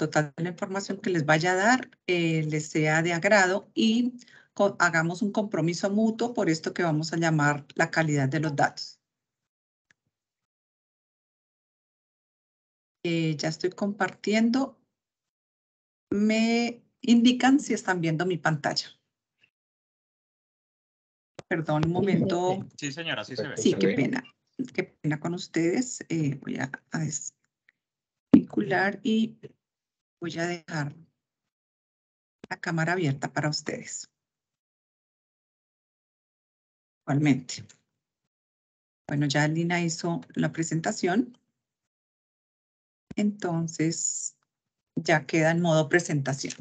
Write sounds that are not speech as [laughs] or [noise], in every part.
total de la información que les vaya a dar eh, les sea de agrado y hagamos un compromiso mutuo por esto que vamos a llamar la calidad de los datos. Eh, ya estoy compartiendo. Me indican si están viendo mi pantalla. Perdón, un momento. Sí, señora, sí se ve. Sí, qué pena. Qué pena con ustedes. Eh, voy a, desvincular y voy a dejar la cámara abierta para ustedes. Igualmente. Bueno, ya Lina hizo la presentación. Entonces, ya queda en modo presentación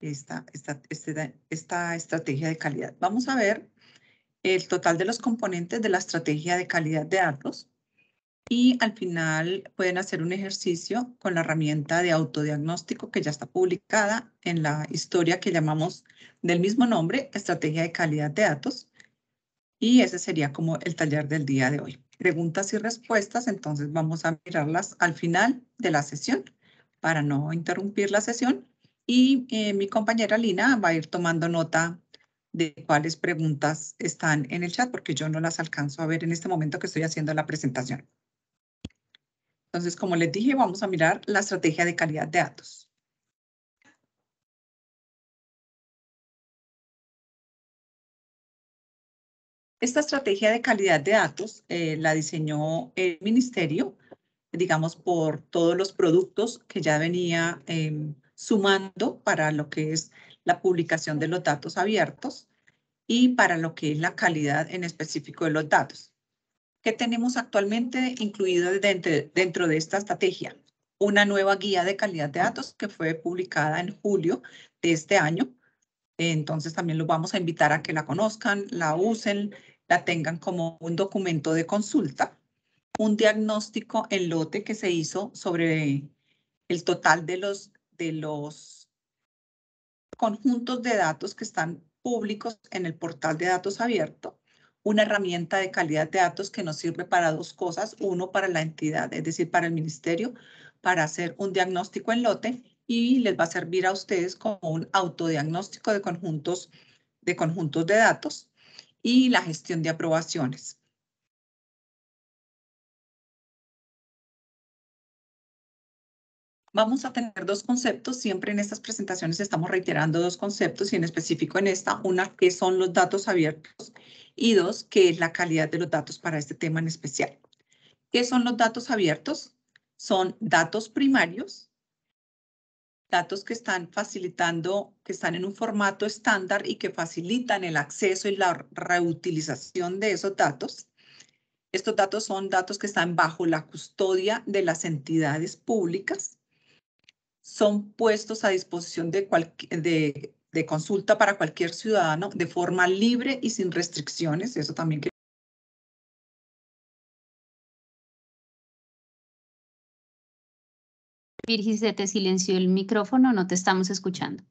esta, esta, esta, esta estrategia de calidad. Vamos a ver el total de los componentes de la estrategia de calidad de datos y al final pueden hacer un ejercicio con la herramienta de autodiagnóstico que ya está publicada en la historia que llamamos del mismo nombre, Estrategia de Calidad de Datos. Y ese sería como el taller del día de hoy. Preguntas y respuestas, entonces vamos a mirarlas al final de la sesión para no interrumpir la sesión. Y eh, mi compañera Lina va a ir tomando nota de cuáles preguntas están en el chat, porque yo no las alcanzo a ver en este momento que estoy haciendo la presentación. Entonces, como les dije, vamos a mirar la estrategia de calidad de datos. Esta estrategia de calidad de datos eh, la diseñó el ministerio, digamos, por todos los productos que ya venía em, sumando para lo que es la publicación de los datos abiertos y para lo que es la calidad en específico de los datos. ¿Qué tenemos actualmente incluido dentro, dentro de esta estrategia? Una nueva guía de calidad de datos que fue publicada en julio de este año. Entonces también los vamos a invitar a que la conozcan, la usen, la tengan como un documento de consulta. Un diagnóstico en lote que se hizo sobre el total de los, de los conjuntos de datos que están públicos en el portal de datos abierto, una herramienta de calidad de datos que nos sirve para dos cosas, uno para la entidad, es decir, para el ministerio, para hacer un diagnóstico en lote y les va a servir a ustedes como un autodiagnóstico de conjuntos de, conjuntos de datos y la gestión de aprobaciones. Vamos a tener dos conceptos, siempre en estas presentaciones estamos reiterando dos conceptos y en específico en esta, una que son los datos abiertos y dos, que es la calidad de los datos para este tema en especial. ¿Qué son los datos abiertos? Son datos primarios, datos que están facilitando, que están en un formato estándar y que facilitan el acceso y la reutilización de esos datos. Estos datos son datos que están bajo la custodia de las entidades públicas son puestos a disposición de, de, consulta para cualquier ciudadano de forma libre y sin restricciones. Eso también que Virgis, se te silenció el micrófono, no te estamos escuchando.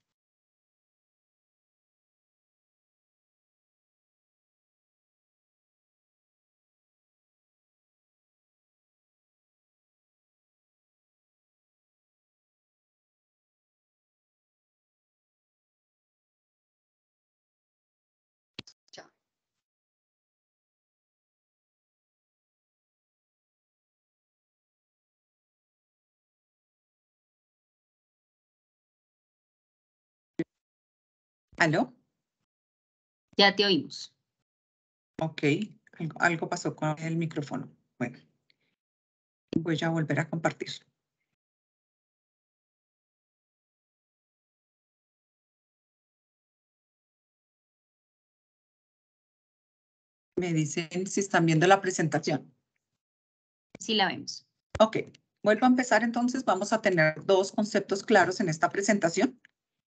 ¿Aló? Ya te oímos. Ok, algo, pasó con el micrófono. Bueno, voy a volver a compartir. Me dicen si están viendo la presentación. Sí la vemos. Ok, vuelvo a empezar entonces. Vamos a tener dos conceptos claros en esta presentación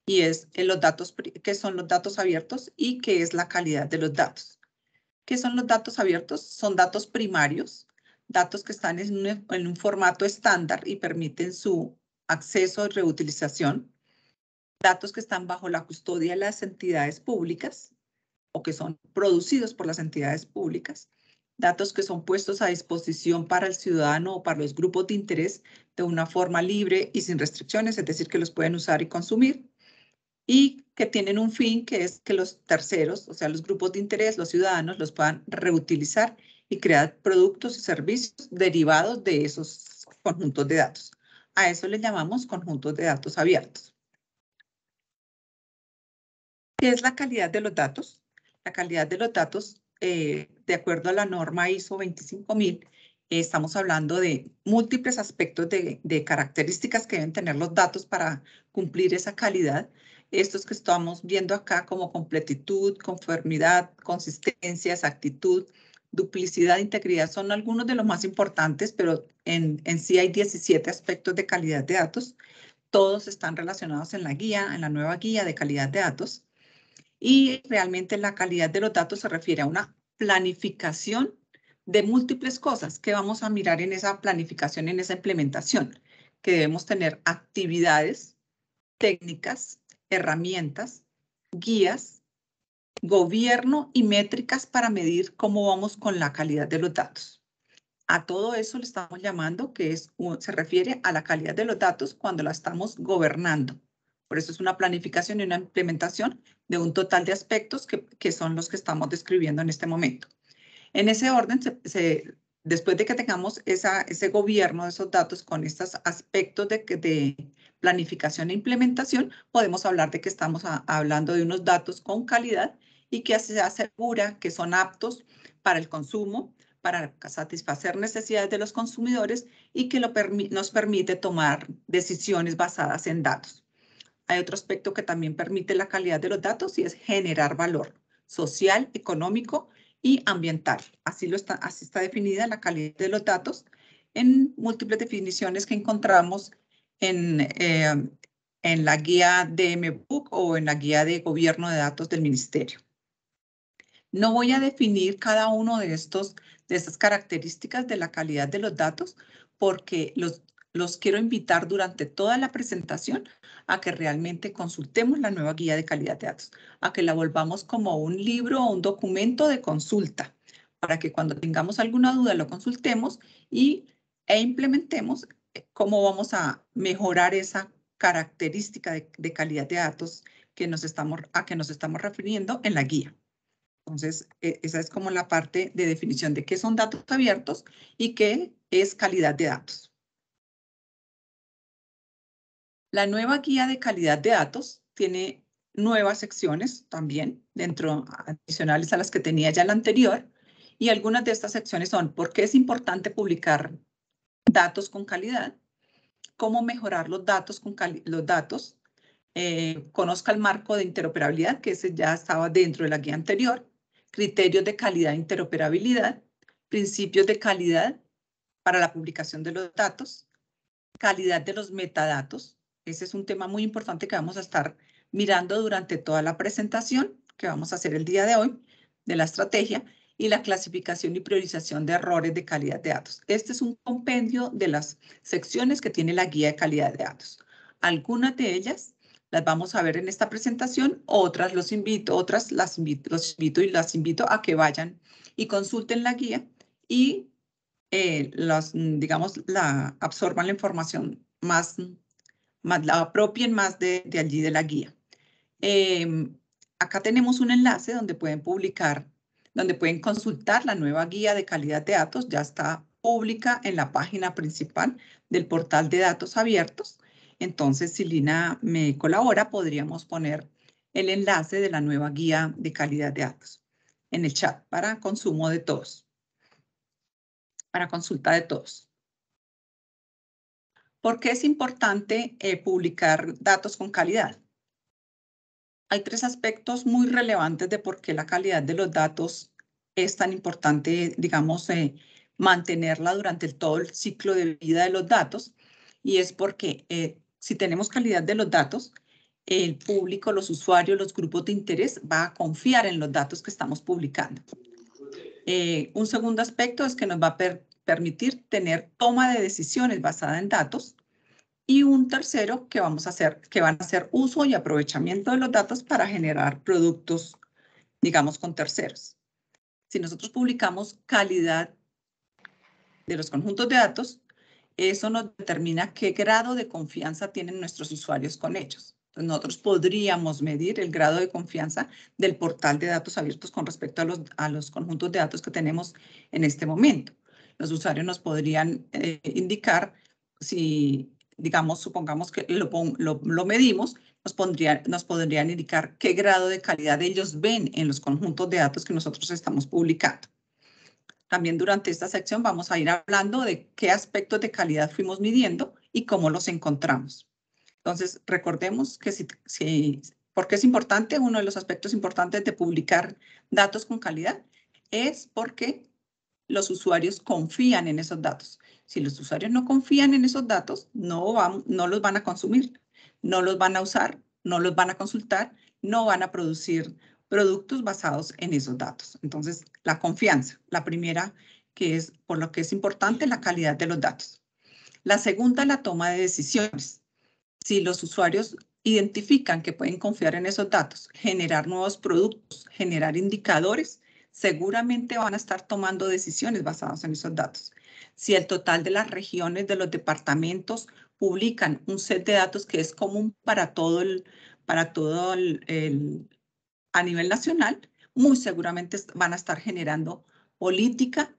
y es los datos, qué son los datos abiertos y qué es la calidad de los datos. ¿Qué son los datos abiertos? Son datos primarios, datos que están en un, en un formato estándar y permiten su acceso y reutilización. Datos que están bajo la custodia de las entidades públicas o que son producidos por las entidades públicas datos que son puestos a disposición para el ciudadano o para los grupos de interés de una forma libre y sin restricciones, es decir, que los pueden usar y consumir, y que tienen un fin que es que los terceros, o sea, los grupos de interés, los ciudadanos, los puedan reutilizar y crear productos y servicios derivados de esos conjuntos de datos. A eso le llamamos conjuntos de datos abiertos. ¿Qué es la calidad de los datos? La calidad de los datos, eh, de acuerdo a la norma ISO 25000, estamos hablando de múltiples aspectos de, de, características que deben tener los datos para cumplir esa calidad. Estos que estamos viendo acá como completitud, conformidad, consistencia, exactitud, duplicidad, integridad, son algunos de los más importantes, pero en, en sí hay 17 aspectos de calidad de datos. Todos están relacionados en la guía, en la nueva guía de calidad de datos. Y realmente la calidad de los datos se refiere a una planificación de múltiples cosas que vamos a mirar en esa planificación, en esa implementación, que debemos tener actividades, técnicas, herramientas, guías, gobierno y métricas para medir cómo vamos con la calidad de los datos. A todo eso le estamos llamando que es, se refiere a la calidad de los datos cuando la estamos gobernando. Por eso es una planificación y una implementación de un total de aspectos que, que son los que estamos describiendo en este momento. En ese orden, se, después de que tengamos esa, ese gobierno de esos datos con estos aspectos de, de planificación e implementación, podemos hablar de que estamos hablando de unos datos con calidad y que se asegura que son aptos para el consumo, para satisfacer necesidades de los consumidores y que lo nos permite tomar decisiones basadas en datos. Hay otro aspecto que también permite la calidad de los datos y es generar valor social, económico y ambiental. Así, lo está, así está definida la calidad de los datos en múltiples definiciones que encontramos en, eh, en la guía de MBOOK o en la guía de gobierno de datos del ministerio. No voy a definir cada uno de, estos, de estas características de la calidad de los datos porque los, los quiero invitar durante toda la presentación a que realmente consultemos la nueva guía de calidad de datos, a que la volvamos como un libro o un documento de consulta, para que cuando tengamos alguna duda lo consultemos y, e implementemos cómo vamos a mejorar esa característica de, de calidad de datos que nos estamos, a que nos estamos refiriendo en la guía. Entonces, e, esa es como la parte de definición de qué son datos abiertos y qué es calidad de datos. La nueva guía de calidad de datos tiene nuevas secciones también, dentro adicionales a las que tenía ya la anterior, y algunas de estas secciones son por qué es importante publicar datos con calidad, cómo mejorar los datos con los datos, eh, conozca el marco de interoperabilidad, que ese ya estaba dentro de la guía anterior, criterios de calidad e interoperabilidad, principios de calidad para la publicación de los datos, calidad de los metadatos, ese es un tema muy importante que vamos a estar mirando durante toda la presentación que vamos a hacer el día de hoy de la estrategia y la clasificación y priorización de errores de calidad de datos. Este es un compendio de las secciones que tiene la guía de calidad de datos. Algunas de ellas las vamos a ver en esta presentación, otras los invito, otras las invito, los invito y las invito a que vayan y consulten la guía y eh, digamos, la, absorban la información más más la apropien más de, allí de la guía. Em, acá tenemos un enlace donde pueden publicar, donde pueden consultar la nueva guía de calidad de datos. Ya está pública en la página principal del portal de datos abiertos. Entonces, si Lina me colabora, podríamos poner el enlace de la nueva guía de calidad de datos en el chat para consumo de todos, para consulta de todos. ¿Por qué es importante eh, publicar datos con calidad? Hay tres aspectos muy relevantes de por qué la calidad de los datos es tan importante, digamos, eh, mantenerla durante todo el ciclo de vida de los datos. Y es porque eh, si tenemos calidad de los datos, el público, los usuarios, los grupos de interés va a confiar en los datos que estamos publicando. un segundo aspecto es que nos va a permitir tener toma de decisiones basada en datos y un tercero que vamos a hacer, que van a hacer uso y aprovechamiento de los datos para generar productos, digamos, con terceros. Si nosotros publicamos calidad de los conjuntos de datos, eso nos determina qué grado de confianza tienen nuestros usuarios con ellos. Entonces, nosotros podríamos medir el grado de confianza del portal de datos abiertos con respecto a los, a los conjuntos de datos que tenemos en este momento. Los usuarios nos podrían eh, indicar si, digamos, supongamos que lo, lo, lo medimos, nos, pondría, nos podrían indicar qué grado de calidad ellos ven en los conjuntos de datos que nosotros estamos publicando. También durante esta sección vamos a ir hablando de qué aspectos de calidad fuimos midiendo y cómo los encontramos. Entonces, recordemos que si, si ¿por qué es importante? Uno de los aspectos importantes de publicar datos con calidad es porque los usuarios confían en esos datos. Si los usuarios no confían en esos datos, no, van, no los van a consumir, no los van a usar, no los van a consultar, no van a producir productos basados en esos datos. Entonces, la confianza, la primera que es por lo que es importante la calidad de los datos. La segunda, la toma de decisiones. Si los usuarios identifican que pueden confiar en esos datos, generar nuevos productos, generar indicadores, seguramente van a estar tomando decisiones basadas en esos datos. Si el total de las regiones de los departamentos publican un set de datos que es común para todo el, para todo el, a nivel nacional, muy seguramente van a estar generando política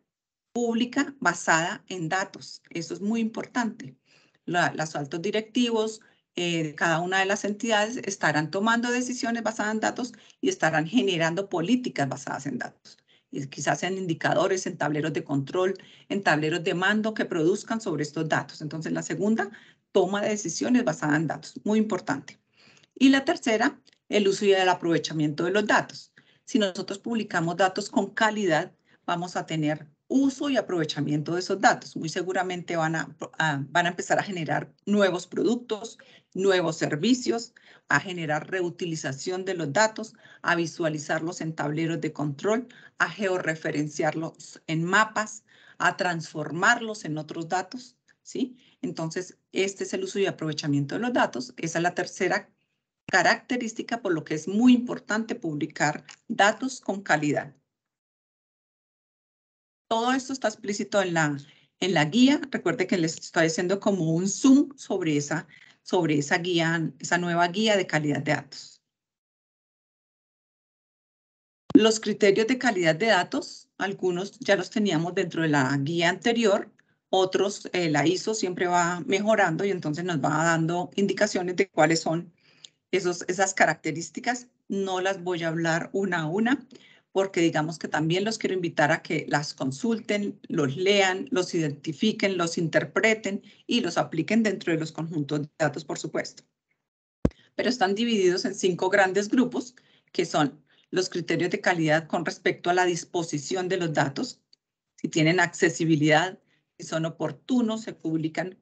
pública basada en datos. Eso es muy importante. los altos directivos eh, cada una de las entidades estarán tomando decisiones basadas en datos y estarán generando políticas basadas en datos. Quizás en indicadores, en tableros de control, en tableros de mando que produzcan sobre estos datos. Entonces, la segunda, toma de decisiones basada en datos. Muy importante. Y la tercera, el uso y el aprovechamiento de los datos. Si nosotros publicamos datos con calidad, vamos a tener uso y aprovechamiento de esos datos. Muy seguramente van a, van a empezar a generar nuevos productos, nuevos servicios, a generar reutilización de los datos, a visualizarlos en tableros de control, a georreferenciarlos en mapas, a transformarlos en otros datos, ¿sí? Entonces, este es el uso y aprovechamiento de los datos. Esa es la tercera característica por lo que es muy importante publicar datos con calidad. Todo esto está explícito en la, en la guía. Recuerde que les estoy haciendo como un zoom sobre esa, sobre esa guía, esa nueva guía de calidad de datos. Los criterios de calidad de datos, algunos ya los teníamos dentro de la guía anterior, otros eh, la ISO siempre va mejorando y entonces nos va dando indicaciones de cuáles son esos, esas características no las voy a hablar una a una, porque digamos que también los quiero invitar a que las consulten, los lean, los identifiquen, los interpreten y los apliquen dentro de los conjuntos de datos, por supuesto. Pero están divididos en cinco grandes grupos, que son los criterios de calidad con respecto a la disposición de los datos, si tienen accesibilidad, si son oportunos, se publican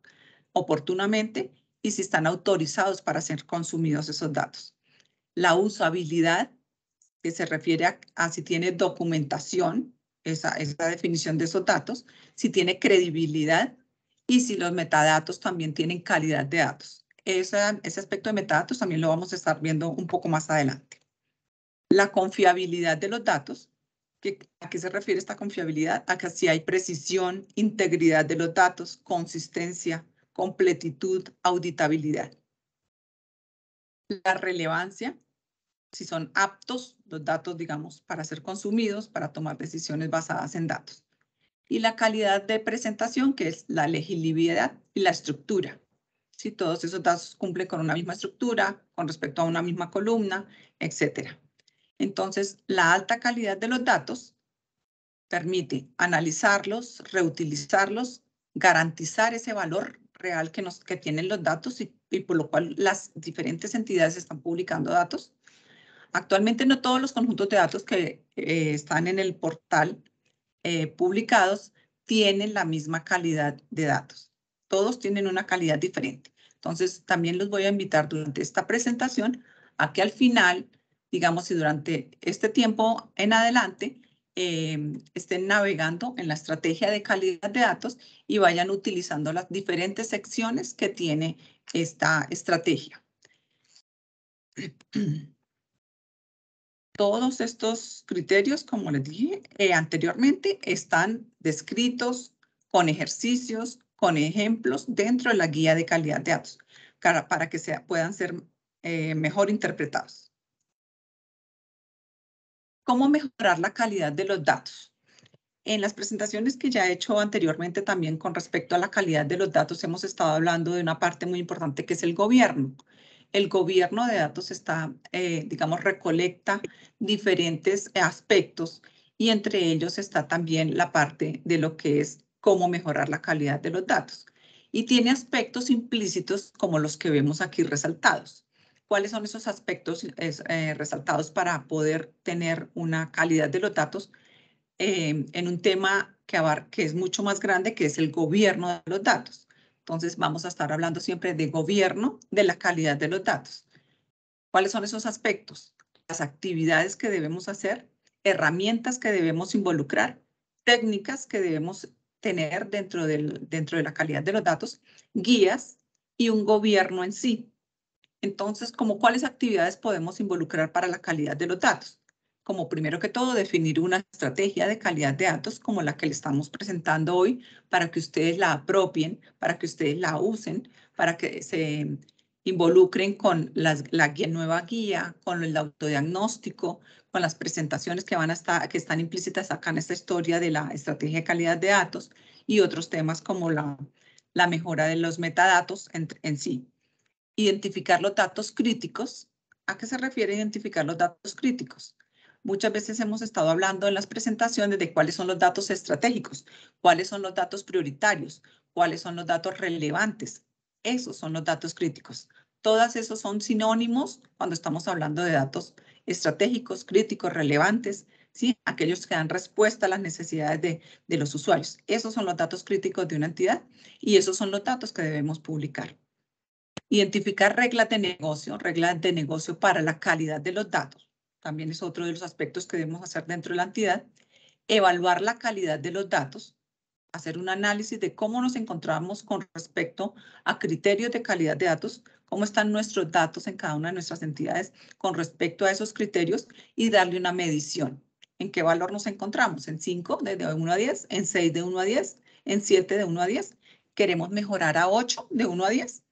oportunamente y si están autorizados para ser consumidos esos datos. La usabilidad, que se refiere a, si tiene documentación, esa, esa definición de esos datos, si tiene credibilidad y si los metadatos también tienen calidad de datos. ese aspecto de metadatos también lo vamos a estar viendo un poco más adelante. La confiabilidad de los datos, ¿a qué se refiere esta confiabilidad? A que si hay precisión, integridad de los datos, consistencia, completitud, auditabilidad. La relevancia, si son aptos los datos, digamos, para ser consumidos, para tomar decisiones basadas en datos. Y la calidad de presentación, que es la legibilidad y la estructura. Si todos esos datos cumplen con una misma estructura, con respecto a una misma columna, etc. Entonces, la alta calidad de los datos permite analizarlos, reutilizarlos, garantizar ese valor real que, nos, que tienen los datos y, por lo cual las diferentes entidades están publicando datos. Actualmente no todos los conjuntos de datos que eh, están en el portal eh, publicados tienen la misma calidad de datos. Todos tienen una calidad diferente. Entonces, también los voy a invitar durante esta presentación a que al final, digamos, y durante este tiempo en adelante, Em, estén navegando en la estrategia de calidad de datos y vayan utilizando las diferentes secciones que tiene esta estrategia. [clears throat] Todos estos criterios, como les dije eh, anteriormente, están descritos con ejercicios, con ejemplos dentro de la guía de calidad de datos para, que puedan ser eh, mejor interpretados. ¿Cómo mejorar la calidad de los datos? En las presentaciones que ya he hecho anteriormente también con respecto a la calidad de los datos, hemos estado hablando de una parte muy importante que es el gobierno el gobierno de datos está, eh, digamos, recolecta diferentes aspectos y entre ellos está también la parte de lo que es cómo mejorar la calidad de los datos. Y tiene aspectos implícitos como los que vemos aquí resaltados. ¿Cuáles son esos aspectos eh, resaltados para poder tener una calidad de los datos eh, en un tema que, que es mucho más grande, que es el gobierno de los datos? Entonces vamos a estar hablando siempre de gobierno, de la calidad de los datos. ¿Cuáles son esos aspectos? Las actividades que debemos hacer, herramientas que debemos involucrar, técnicas que debemos tener dentro, del, dentro de la calidad de los datos, guías y un gobierno en sí. Entonces, ¿como cuáles actividades podemos involucrar para la calidad de los datos? Como primero que todo definir una estrategia de calidad de datos como la que le estamos presentando hoy para que ustedes la apropien, para que ustedes la usen, para que se involucren con la guía, nueva guía, con el autodiagnóstico, con las presentaciones que van a estar, que están implícitas acá en esta historia de la estrategia de calidad de datos y otros temas como la, la mejora de los metadatos en, en sí. Identificar los datos críticos. ¿A qué se refiere identificar los datos críticos? Muchas veces hemos estado hablando en las presentaciones de cuáles son los datos estratégicos, cuáles son los datos prioritarios, cuáles son los datos relevantes. Esos son los datos críticos. Todas esos son sinónimos cuando estamos hablando de datos estratégicos, críticos, relevantes, ¿sí? aquellos que dan respuesta a las necesidades de, de los usuarios. Esos son los datos críticos de una entidad y esos son los datos que debemos publicar. Identificar reglas de negocio, reglas de negocio para la calidad de los datos también es otro de los aspectos que debemos hacer dentro de la entidad, evaluar la calidad de los datos, hacer un análisis de cómo nos encontramos con respecto a criterios de calidad de datos, cómo están nuestros datos en cada una de nuestras entidades con respecto a esos criterios y darle una medición. ¿En qué valor nos encontramos? ¿En 5 de 1 a 10? ¿En 6 de 1 a 10? ¿En 7 de 1 a 10? ¿Queremos mejorar a 8 de 1 a 10?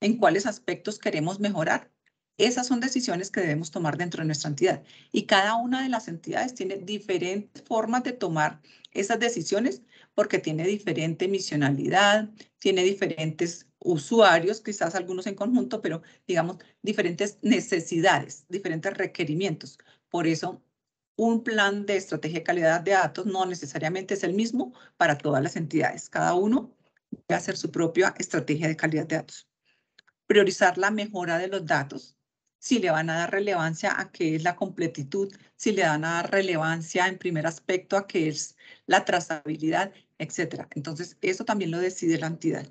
¿En cuáles aspectos queremos mejorar? Esas son decisiones que debemos tomar dentro de nuestra entidad y cada una de las entidades tiene diferentes formas de tomar esas decisiones porque tiene diferente misionalidad, tiene diferentes usuarios, quizás algunos en conjunto, pero digamos diferentes necesidades, diferentes requerimientos. Por eso, un plan de estrategia de calidad de datos no necesariamente es el mismo para todas las entidades. Cada uno debe hacer su propia estrategia de calidad de datos. Priorizar la mejora de los datos si le van a dar relevancia a qué es la completitud, si le van a dar relevancia en primer aspecto a qué es la trazabilidad, etc. Entonces, eso también lo decide la entidad.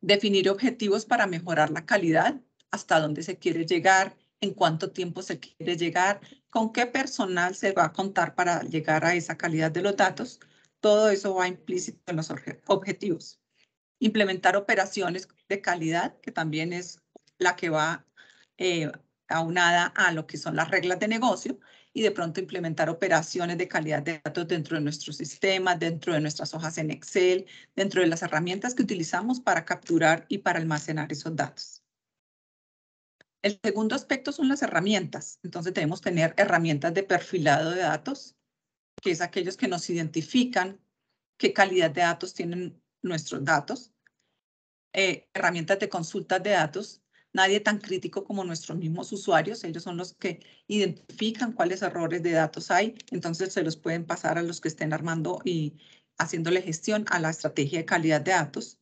Definir objetivos para mejorar la calidad, hasta dónde se quiere llegar, en cuánto tiempo se quiere llegar, con qué personal se va a contar para llegar a esa calidad de los datos. Todo eso va implícito en los objetivos. Implementar operaciones de calidad, que también es la que va eh, aunada a lo que son las reglas de negocio y de pronto implementar operaciones de calidad de datos dentro de nuestros sistemas, dentro de nuestras hojas en Excel, dentro de las herramientas que utilizamos para capturar y para almacenar esos datos. El segundo aspecto son las herramientas. Entonces debemos tener herramientas de perfilado de datos, que es aquellos que nos identifican qué calidad de datos tienen nuestros datos. Eh, herramientas de consultas de datos, nadie tan crítico como nuestros mismos usuarios. Ellos son los que identifican cuáles errores de datos hay, entonces se los pueden pasar a los que estén armando y haciéndole gestión a la estrategia de calidad de datos.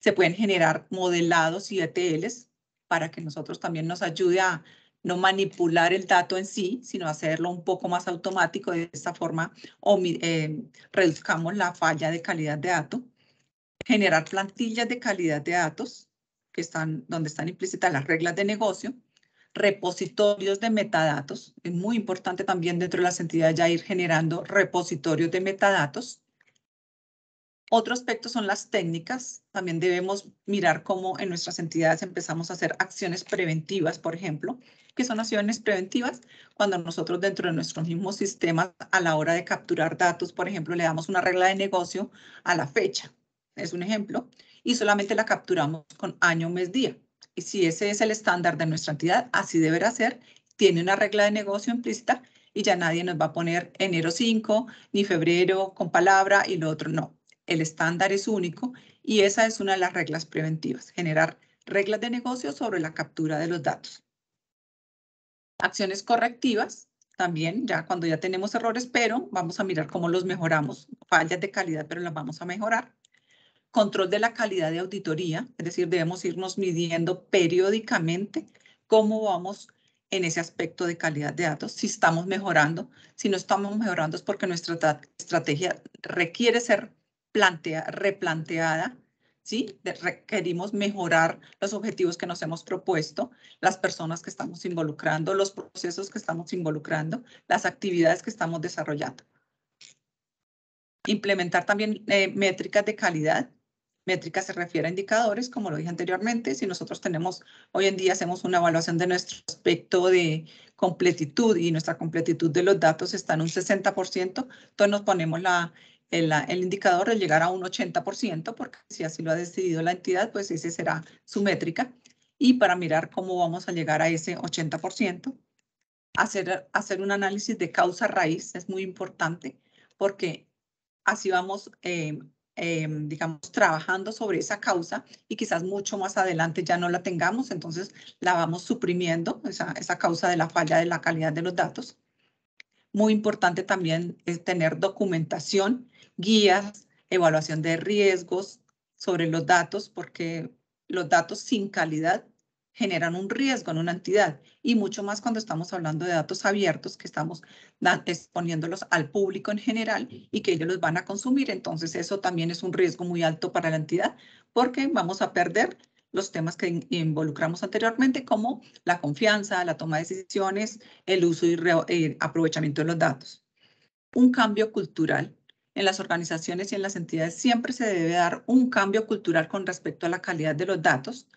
Se pueden generar modelados y ETLs para que nosotros también nos ayude a no manipular el dato en sí, sino hacerlo un poco más automático. De esta forma o, eh, reduzcamos la falla de calidad de datos. Generar plantillas de calidad de datos que están, donde están implícitas las reglas de negocio, repositorios de metadatos. Es muy importante también dentro de las entidades ya ir generando repositorios de metadatos. Otro aspecto son las técnicas. También debemos mirar cómo en nuestras entidades empezamos a hacer acciones preventivas, por ejemplo. ¿Qué son acciones preventivas? Cuando nosotros dentro de nuestros mismos sistemas, a la hora de capturar datos, por ejemplo, le damos una regla de negocio a la fecha. Es un ejemplo. Y solamente la capturamos con año, mes, día. Y si ese es el estándar de nuestra entidad, así deberá ser. Tiene una regla de negocio implícita y ya nadie nos va a poner enero 5 ni febrero con palabra y lo otro no el estándar es único y esa es una de las reglas preventivas, generar reglas de negocio sobre la captura de los datos. Acciones correctivas, también ya cuando ya tenemos errores, pero vamos a mirar cómo los mejoramos. Fallas de calidad, pero las vamos a mejorar. Control de la calidad de auditoría, es decir, debemos irnos midiendo periódicamente cómo vamos en ese aspecto de calidad de datos, si estamos mejorando. Si no estamos mejorando es porque nuestra estrategia requiere ser plantea, replanteada, ¿sí? requerimos mejorar los objetivos que nos hemos propuesto, las personas que estamos involucrando, los procesos que estamos involucrando, las actividades que estamos desarrollando. Implementar también eh, métricas de calidad. Métricas se refiere a indicadores, como lo dije anteriormente. Si nosotros tenemos, hoy en día hacemos una evaluación de nuestro aspecto de completitud y nuestra completitud de los datos está en un 60%, entonces nos ponemos la, el, indicador de llegar a un 80%, porque si así lo ha decidido la entidad, pues ese será su métrica. Y para mirar cómo vamos a llegar a ese 80%, hacer, hacer un análisis de causa raíz es muy importante, porque así vamos, eh, eh, digamos, trabajando sobre esa causa y quizás mucho más adelante ya no la tengamos, entonces la vamos suprimiendo, esa, esa causa de la falla de la calidad de los datos. Muy importante también es tener documentación guías, evaluación de riesgos sobre los datos, porque los datos sin calidad generan un riesgo en una entidad y mucho más cuando estamos hablando de datos abiertos que estamos exponiéndolos al público en general y que ellos los van a consumir. Entonces eso también es un riesgo muy alto para la entidad porque vamos a perder los temas que involucramos anteriormente como la confianza, la toma de decisiones, el uso y eh, aprovechamiento de los datos. Un cambio cultural en las organizaciones y en las entidades siempre se debe dar un cambio cultural con respecto a la calidad de los datos,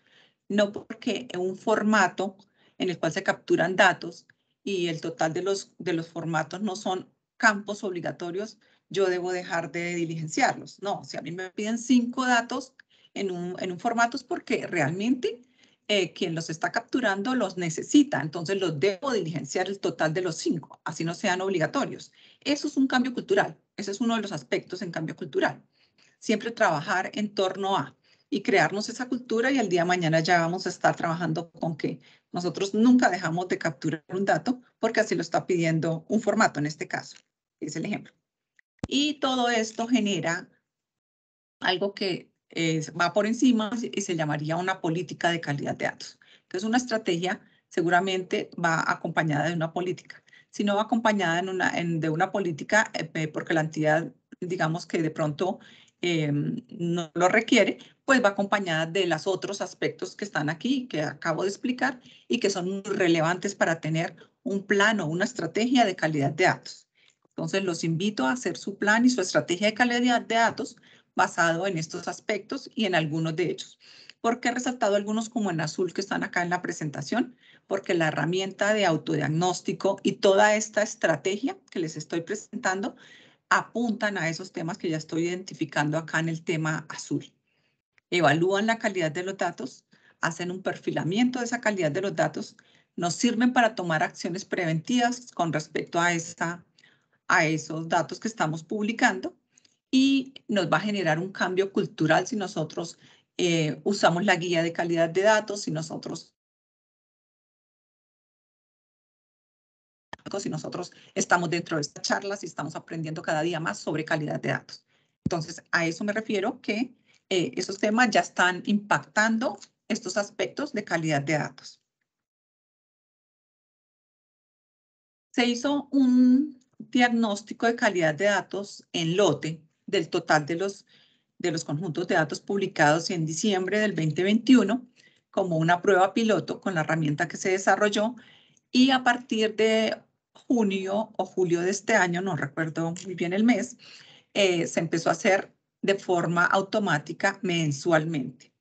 no porque un formato en el cual se capturan datos y el total de los, de los formatos no son campos obligatorios, yo debo dejar de diligenciarlos. No, si a mí me piden cinco datos en un, en un formato es porque realmente eh, quien los está capturando los necesita, entonces los debo diligenciar el total de los cinco, así no sean obligatorios. Eso es un cambio cultural, ese es uno de los aspectos en cambio cultural. Siempre trabajar en torno a y crearnos esa cultura y al día de mañana ya vamos a estar trabajando con que nosotros nunca dejamos de capturar un dato porque así lo está pidiendo un formato en este caso, es el ejemplo. Y todo esto genera algo que va por encima y se llamaría una política de calidad de datos. Entonces, una estrategia seguramente va acompañada de una política. Si no va acompañada en una, de una política, eh, porque la entidad, digamos que de pronto em, no lo requiere, pues va acompañada de los otros aspectos que están aquí, que acabo de explicar, y que son muy relevantes para tener un plan o una estrategia de calidad de datos. Entonces, los invito a hacer su plan y su estrategia de calidad de datos basado en estos aspectos y en algunos de ellos. ¿Por qué he resaltado algunos como en azul que están acá en la presentación? Porque la herramienta de autodiagnóstico y toda esta estrategia que les estoy presentando apuntan a esos temas que ya estoy identificando acá en el tema azul. Evalúan la calidad de los datos, hacen un perfilamiento de esa calidad de los datos, nos sirven para tomar acciones preventivas con respecto a, esa, a esos datos que estamos publicando y nos va a generar un cambio cultural si nosotros eh, usamos la guía de calidad de datos, si nosotros si nosotros estamos dentro de esta charla, si estamos aprendiendo cada día más sobre calidad de datos. Entonces, a eso me refiero que eh, esos temas ya están impactando estos aspectos de calidad de datos. Se hizo un diagnóstico de calidad de datos en lote del total de los, de los conjuntos de datos publicados en diciembre del 2021 como una prueba piloto con la herramienta que se desarrolló y a partir de junio o julio de este año, no recuerdo muy bien el mes, eh, se empezó a hacer de forma automática mensualmente.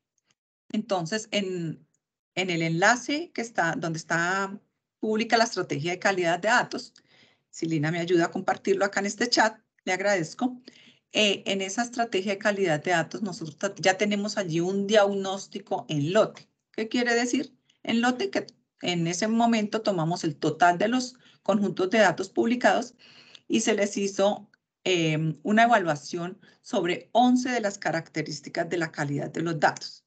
Entonces, en, en el enlace que está, donde está pública la estrategia de calidad de datos, si Lina me ayuda a compartirlo acá en este chat, le agradezco. Eh, en esa estrategia de calidad de datos, nosotros ya tenemos allí un diagnóstico en lote. ¿Qué quiere decir? En lote que en ese momento tomamos el total de los conjuntos de datos publicados y se les hizo em, una evaluación sobre 11 de las características de la calidad de los datos.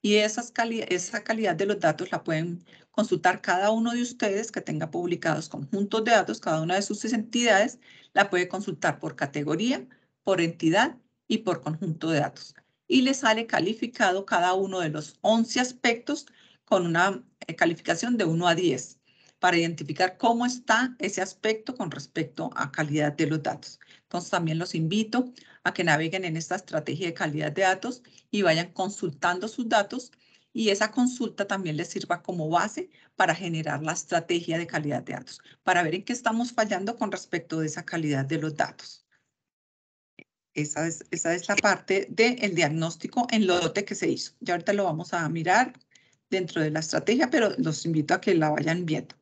Y esas esa calidad de los datos la pueden consultar cada uno de ustedes que tenga publicados conjuntos de datos, cada una de sus entidades, la puede consultar por categoría, por entidad y por conjunto de datos. Y le sale calificado cada uno de los 11 aspectos con una eh, calificación de 1 a 10 para identificar cómo está ese aspecto con respecto a calidad de los datos. Entonces también los invito a que naveguen en esta estrategia de calidad de datos y vayan consultando sus datos y esa consulta también les sirva como base para generar la estrategia de calidad de datos, para ver en qué estamos fallando con respecto de esa calidad de los datos. Esa es, esa es la parte del diagnóstico en lote que se hizo. Ya ahorita lo vamos a mirar dentro de la estrategia, pero los invito a que la vayan viendo.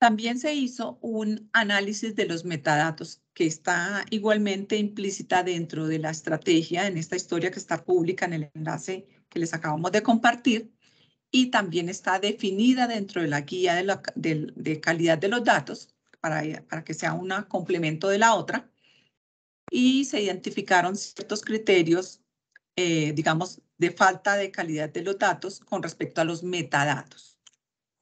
También se hizo un análisis de los metadatos que está igualmente implícita dentro de la estrategia, en esta historia que está pública en el enlace que les acabamos de compartir, y también está definida dentro de la guía de, calidad de los datos para, para que sea un complemento de la otra. Y se identificaron ciertos criterios, eh, digamos, de falta de calidad de los datos con respecto a los metadatos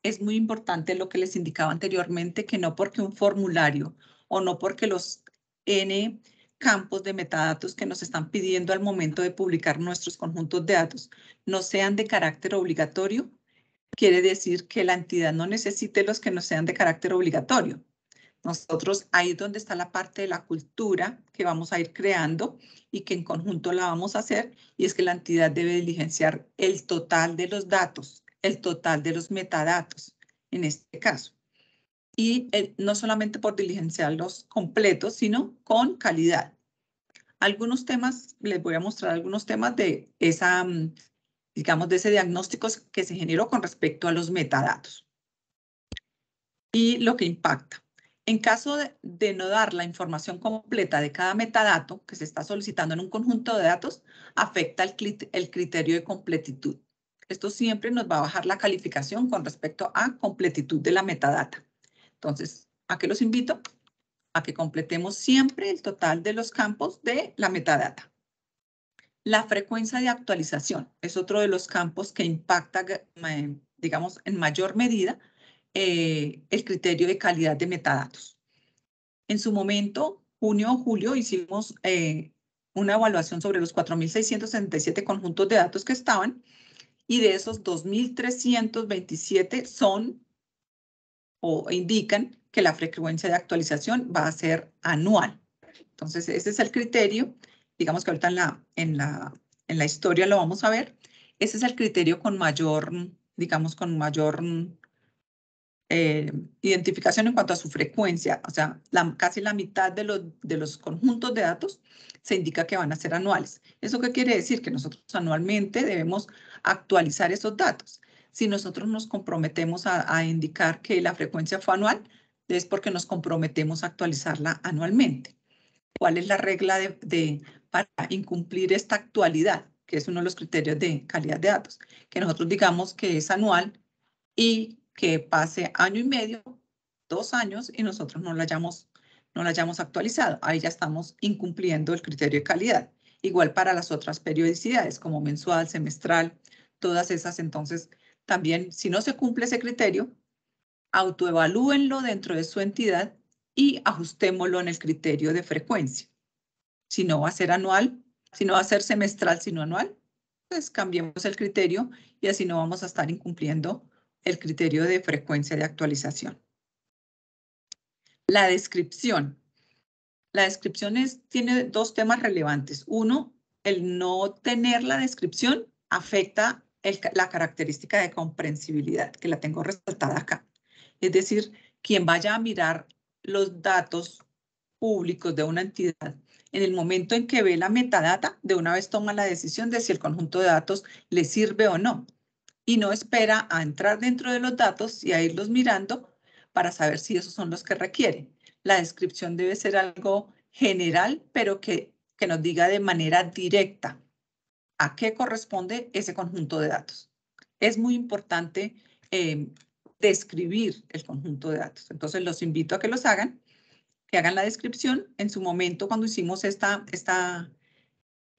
es muy importante lo que les indicaba anteriormente, que no porque un formulario o no porque los N campos de metadatos que nos están pidiendo al momento de publicar nuestros conjuntos de datos no sean de carácter obligatorio, quiere decir que la entidad no necesite los que no sean de carácter obligatorio. Nosotros ahí es donde está la parte de la cultura que vamos a ir creando y que en conjunto la vamos a hacer y es que la entidad debe diligenciar el total de los datos el total de los metadatos en este caso. Y no solamente por diligenciarlos completos, sino con calidad. Algunos temas, les voy a mostrar algunos temas de esa, mm, digamos, de ese diagnóstico que se generó con respecto a los metadatos. Y lo que impacta. En caso de, no dar la información completa de cada metadato que se está solicitando en un conjunto de datos, afecta el criterio de completitud. Esto siempre nos va a bajar la calificación con respecto a completitud de la metadata. Entonces, ¿a qué los invito? A que completemos siempre el total de los campos de la metadata. La frecuencia de actualización es otro de los campos que impacta, eh, digamos, en mayor medida eh, el criterio de calidad de metadatos. En su momento, junio o julio, hicimos eh, una evaluación sobre los 4.667 conjuntos de datos que estaban y de esos 2.327 son o indican que la frecuencia de actualización va a ser anual. Entonces, ese es el criterio. Digamos que ahorita en la, en la, en la historia lo vamos a ver. Ese es el criterio con mayor, digamos, con mayor eh, identificación en cuanto a su frecuencia. O sea, casi la mitad de los, de los conjuntos de datos se indica que van a ser anuales. ¿Eso qué quiere decir? Que nosotros anualmente debemos actualizar esos datos. Si nosotros nos comprometemos a, indicar que la frecuencia fue anual, es porque nos comprometemos a actualizarla anualmente. ¿Cuál es la regla de, para incumplir esta actualidad? que es uno de los criterios de calidad de datos, que nosotros digamos que es anual y que pase año y medio, dos años y nosotros no la hayamos, no la hayamos actualizado. Ahí ya estamos incumpliendo el criterio de calidad. Igual para las otras periodicidades como mensual, semestral, todas esas. Entonces, también si no se cumple ese criterio, autoevalúenlo dentro de su entidad y ajustémoslo en el criterio de frecuencia. Si no va a ser anual, si no va a ser semestral, sino anual, pues cambiemos el criterio y así no vamos a estar incumpliendo el criterio de frecuencia de actualización. La descripción. La descripción tiene dos temas relevantes. Uno, el no tener la descripción afecta la característica de comprensibilidad, que la tengo resaltada acá. Es decir, quien vaya a mirar los datos públicos de una entidad, en el momento en que ve la metadata, de una vez toma la decisión de si el conjunto de datos le sirve o no. Y no espera a entrar dentro de los datos y a irlos mirando para saber si esos son los que requiere. La descripción debe ser algo general, pero que, que nos diga de manera directa a qué corresponde ese conjunto de datos. Es muy importante eh, describir el conjunto de datos. Entonces, los invito a que los hagan que hagan la descripción. En su momento, cuando hicimos esta, esta,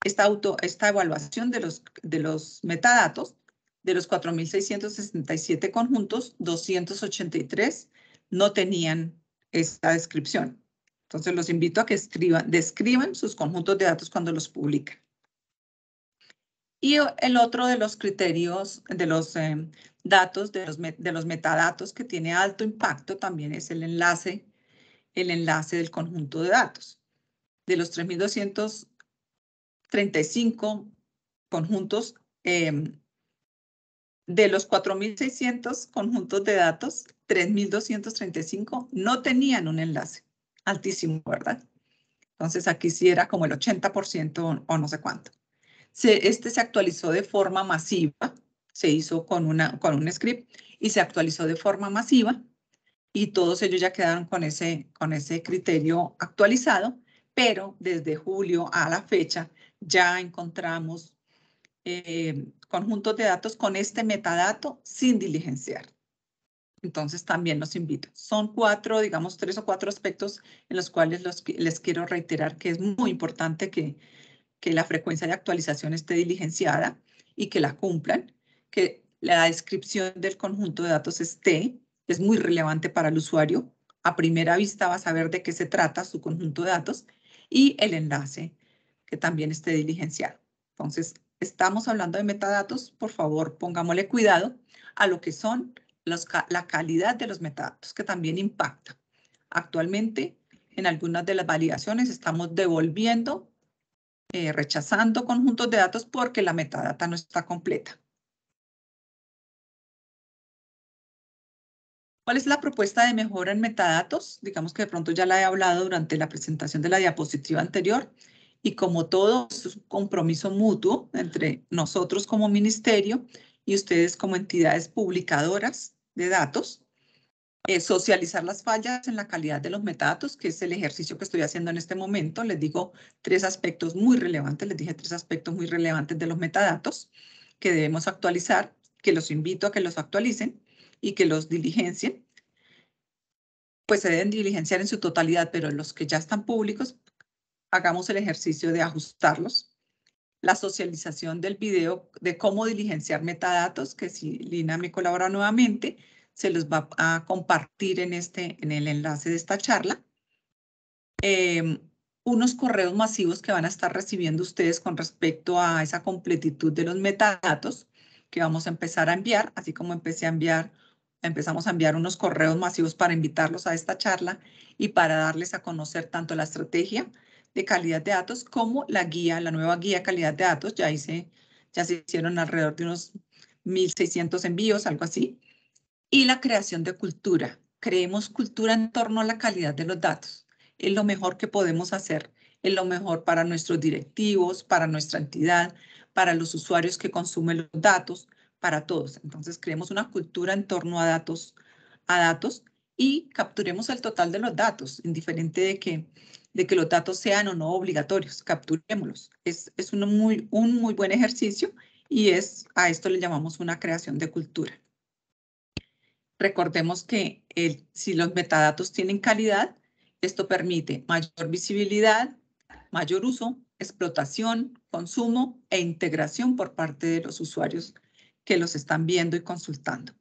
esta, auto, esta evaluación de los, de los metadatos, de los 4.667 conjuntos, 283 no tenían esta descripción. Entonces, los invito a que escriban, describan sus conjuntos de datos cuando los publican. Y el otro de los criterios, de los eh, datos, de los, de los metadatos que tiene alto impacto también es el enlace el enlace del conjunto de datos. De los 3.235 conjuntos, em, de los 4.600 conjuntos de datos, 3.235 no tenían un enlace. Altísimo, ¿verdad? Entonces aquí sí era como el 80% o no sé cuánto. este se actualizó de forma masiva, se hizo con, una, con un script y se actualizó de forma masiva y todos ellos ya quedaron con ese, con ese criterio actualizado, pero desde julio a la fecha ya encontramos eh, conjuntos de datos con este metadato sin diligenciar. Entonces también los invito. Son cuatro, digamos, tres o cuatro aspectos en los cuales les quiero reiterar que es muy importante que, que la frecuencia de actualización esté diligenciada y que la cumplan, que la descripción del conjunto de datos esté, es muy relevante para el usuario. A primera vista va a saber de qué se trata su conjunto de datos y el enlace que también esté diligenciado. Entonces, estamos hablando de metadatos, por favor, pongámosle cuidado a lo que son la calidad de los metadatos, que también impacta. Actualmente, en algunas de las validaciones estamos devolviendo, eh, rechazando conjuntos de datos porque la metadata no está completa. ¿Cuál es la propuesta de mejora en metadatos? Digamos que de pronto ya la he hablado durante la presentación de la diapositiva anterior. Y como todo, es un compromiso mutuo entre nosotros como ministerio y ustedes como entidades publicadoras de datos. socializar las fallas en la calidad de los metadatos, que es el ejercicio que estoy haciendo en este momento. Les digo tres aspectos muy relevantes, les dije tres aspectos muy relevantes de los metadatos que debemos actualizar, que los invito a que los actualicen y que los diligencien, pues se deben diligenciar en su totalidad, pero los que ya están públicos, hagamos el ejercicio de ajustarlos. La socialización del video de cómo diligenciar metadatos, que si Lina me colabora nuevamente, se los va a compartir en, este, en el enlace de esta charla. Em, unos correos masivos que van a estar recibiendo ustedes con respecto a esa completitud de los metadatos que vamos a empezar a enviar, así como empecé a enviar empezamos a enviar unos correos masivos para invitarlos a esta charla y para darles a conocer tanto la estrategia de calidad de datos como la guía, la nueva guía calidad de datos. Ya hice, ya se hicieron alrededor de unos 1.600 envíos, algo así. Y la creación de cultura. Creemos cultura en torno a la calidad de los datos. Es lo mejor que podemos hacer. Es lo mejor para nuestros directivos, para nuestra entidad, para los usuarios que consumen los datos, para todos. Entonces, creemos una cultura en torno a datos, a datos y capturemos el total de los datos, indiferente de que, de que los datos sean o no obligatorios, capturémoslos. Es, es un, muy, un muy buen ejercicio y es, a esto le llamamos una creación de cultura. Recordemos que el, si los metadatos tienen calidad, esto permite mayor visibilidad, mayor uso, explotación, consumo e integración por parte de los usuarios que los están viendo y consultando.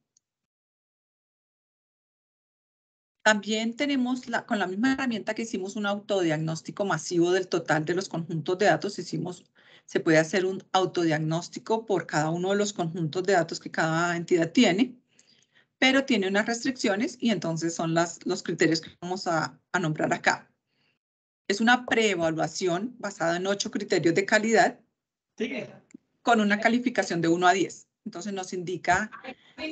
También tenemos, la, con la misma herramienta que hicimos un autodiagnóstico masivo del total de los conjuntos de datos, hicimos, se puede hacer un autodiagnóstico por cada uno de los conjuntos de datos que cada entidad tiene, pero tiene unas restricciones y entonces son las, los criterios que vamos a, a nombrar acá. Es una preevaluación basada en ocho criterios de calidad con una calificación de 1 a 10. Entonces nos indica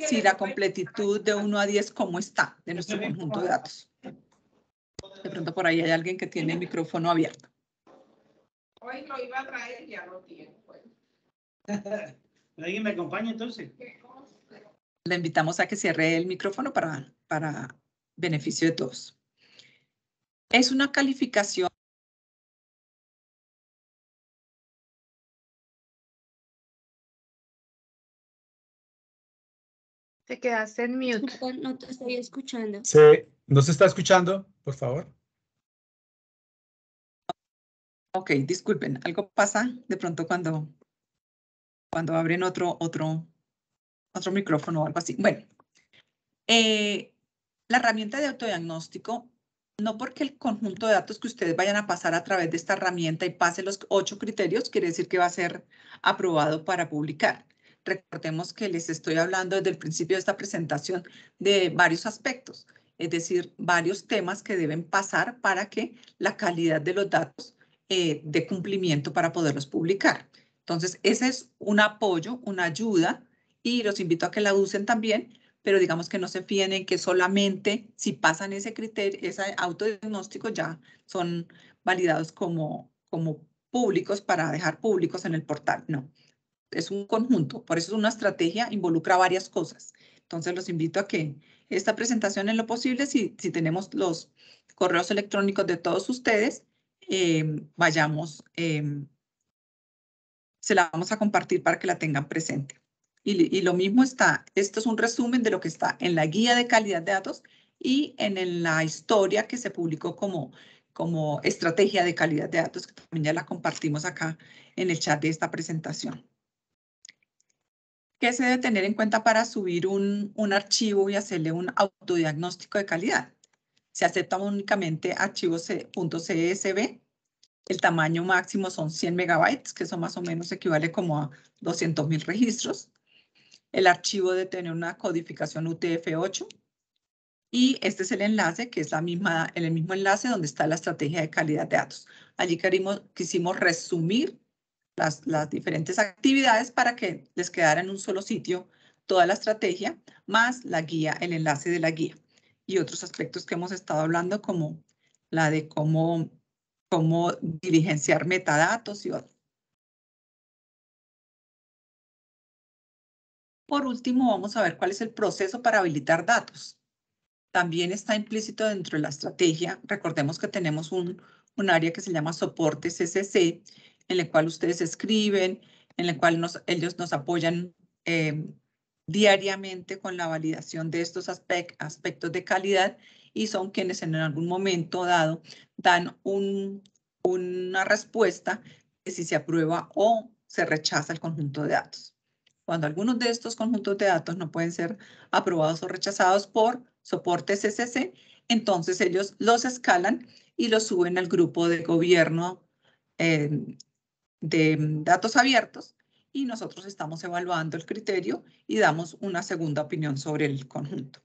si la completitud de 1 a 10, cómo está de nuestro conjunto de datos. De pronto por ahí hay alguien que tiene el micrófono abierto. Hoy lo iba a traer y ya lo tiene. pues. [laughs] ¿Alguien me acompaña entonces? Le invitamos a que cierre el micrófono para, para beneficio de todos. Es una calificación Te quedaste en mute. No, no te estoy escuchando. Se, ¿No se está escuchando, por favor? Ok, disculpen, algo pasa de pronto cuando, cuando abren otro, otro, otro micrófono o algo así. Bueno, eh, la herramienta de autodiagnóstico, no porque el conjunto de datos que ustedes vayan a pasar a través de esta herramienta y pase los ocho criterios, quiere decir que va a ser aprobado para publicar. Recordemos que les estoy hablando desde el principio de esta presentación de varios aspectos, es decir, varios temas que deben pasar para que la calidad de los datos eh, de cumplimiento para poderlos publicar. Entonces, ese es un apoyo, una ayuda y los invito a que la usen también, pero digamos que no se fíen en que solamente si pasan ese criterio, ese autodiagnóstico ya son validados como, como públicos para dejar públicos en el portal. No, es un conjunto, por eso es una estrategia, involucra varias cosas. Entonces los invito a que esta presentación en lo posible, si, si tenemos los correos electrónicos de todos ustedes, eh, vayamos, eh, se la vamos a compartir para que la tengan presente. Y, y, lo mismo está, esto es un resumen de lo que está en la guía de calidad de datos y en, en la historia que se publicó como, como estrategia de calidad de datos, que también ya la compartimos acá en el chat de esta presentación. ¿Qué se debe tener en cuenta para subir un, un archivo y hacerle un autodiagnóstico de calidad? Se aceptan únicamente archivos .csv. El tamaño máximo son 100 megabytes, que eso más o menos equivale como a 200 mil registros. El archivo debe tener una codificación UTF-8. Y este es el enlace, que es la misma, el mismo enlace donde está la estrategia de calidad de datos. Allí querimos, quisimos resumir las, diferentes actividades para que les quedara en un solo sitio toda la estrategia, más la guía, el enlace de la guía y otros aspectos que hemos estado hablando como la de cómo, cómo diligenciar metadatos y otros. Por último, vamos a ver cuál es el proceso para habilitar datos. También está implícito dentro de la estrategia. Recordemos que tenemos un, un área que se llama soporte CCC en el cual ustedes escriben, en el cual nos, ellos nos apoyan eh, diariamente con la validación de estos aspectos de calidad y son quienes en algún momento dado dan un, una respuesta de si se aprueba o se rechaza el conjunto de datos. Cuando algunos de estos conjuntos de datos no pueden ser aprobados o rechazados por soporte CCC, entonces ellos los escalan y los suben al grupo de gobierno eh, de mm, datos abiertos y nosotros estamos evaluando el criterio y damos una segunda opinión sobre el conjunto.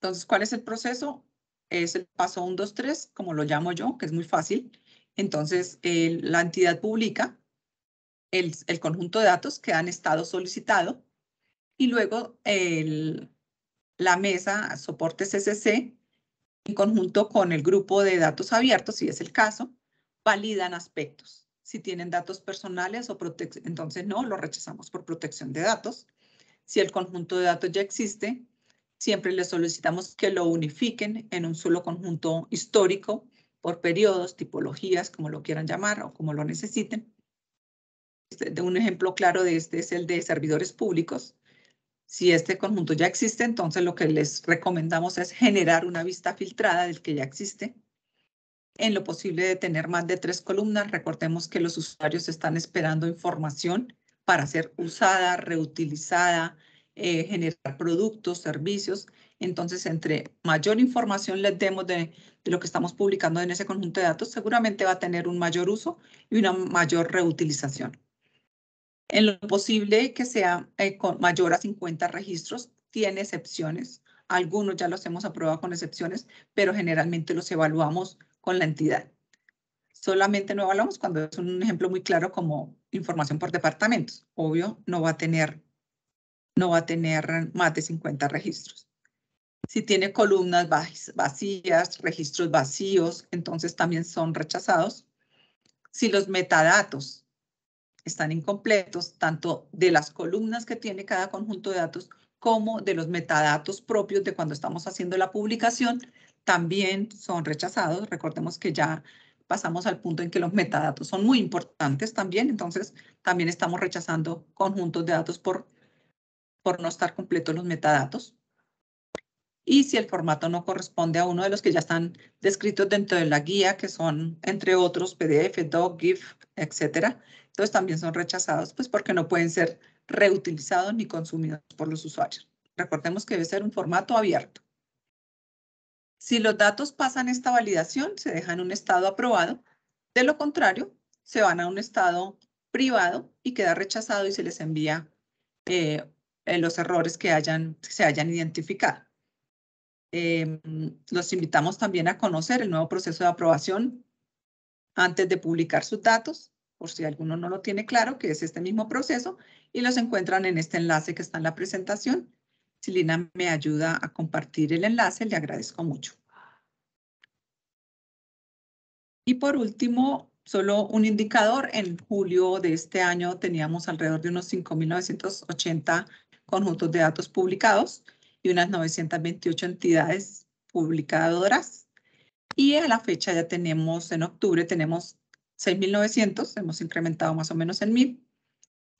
Entonces, ¿cuál es el proceso? Es el paso 1, 2, 3, como lo llamo yo, que es muy fácil. Entonces, la entidad publica el, el, conjunto de datos que han estado solicitado y luego el, la mesa soporte CCC en conjunto con el grupo de datos abiertos, si es el caso, validan aspectos. Si tienen datos personales o protección, entonces no, lo rechazamos por protección de datos. Si el conjunto de datos ya existe, siempre les solicitamos que lo unifiquen en un solo conjunto histórico por periodos, tipologías, como lo quieran llamar o como lo necesiten. Este, de un ejemplo claro de este es el de servidores públicos. Si este conjunto ya existe, entonces lo que les recomendamos es generar una vista filtrada del que ya existe en lo posible de tener más de tres columnas. Recordemos que los usuarios están esperando información para ser usada, reutilizada, eh, generar productos, servicios. Entonces, entre mayor información les demos de, de, lo que estamos publicando en ese conjunto de datos, seguramente va a tener un mayor uso y una mayor reutilización. En lo posible que sea eh, con mayor a 50 registros, tiene excepciones. Algunos ya los hemos aprobado con excepciones, pero generalmente los evaluamos con la entidad. Solamente no evaluamos cuando es un ejemplo muy claro como información por departamentos. Obvio, no va a tener, no va a tener más de 50 registros. Si tiene columnas vac- vacías, registros vacíos, entonces también son rechazados. Si los metadatos están incompletos, tanto de las columnas que tiene cada conjunto de datos como de los metadatos propios de cuando estamos haciendo la publicación, también son rechazados. Recordemos que ya pasamos al punto en que los metadatos son muy importantes también, entonces también estamos rechazando conjuntos de datos por, por no estar completos los metadatos. Y si el formato no corresponde a uno de los que ya están descritos dentro de la guía, que son, entre otros, PDF, DOC, GIF, etcétera, entonces también son rechazados, pues porque no pueden ser reutilizados ni consumidos por los usuarios. Recordemos que debe ser un formato abierto. Si los datos pasan esta validación, se dejan un estado aprobado. De lo contrario, se van a un estado privado y queda rechazado y se les envía eh, eh, los errores que hayan, se hayan identificado. Eh, los invitamos también a conocer el nuevo proceso de aprobación antes de publicar sus datos, por si alguno no lo tiene claro, que es este mismo proceso, y los encuentran en este enlace que está en la presentación. Si Lina me ayuda a compartir el enlace, le agradezco mucho. Y por último, solo un indicador. En julio de este año teníamos alrededor de unos 5.980 conjuntos de datos publicados y unas 928 entidades publicadoras. Y a la fecha ya tenemos, en octubre tenemos 6.900, hemos incrementado más o menos en 1.000.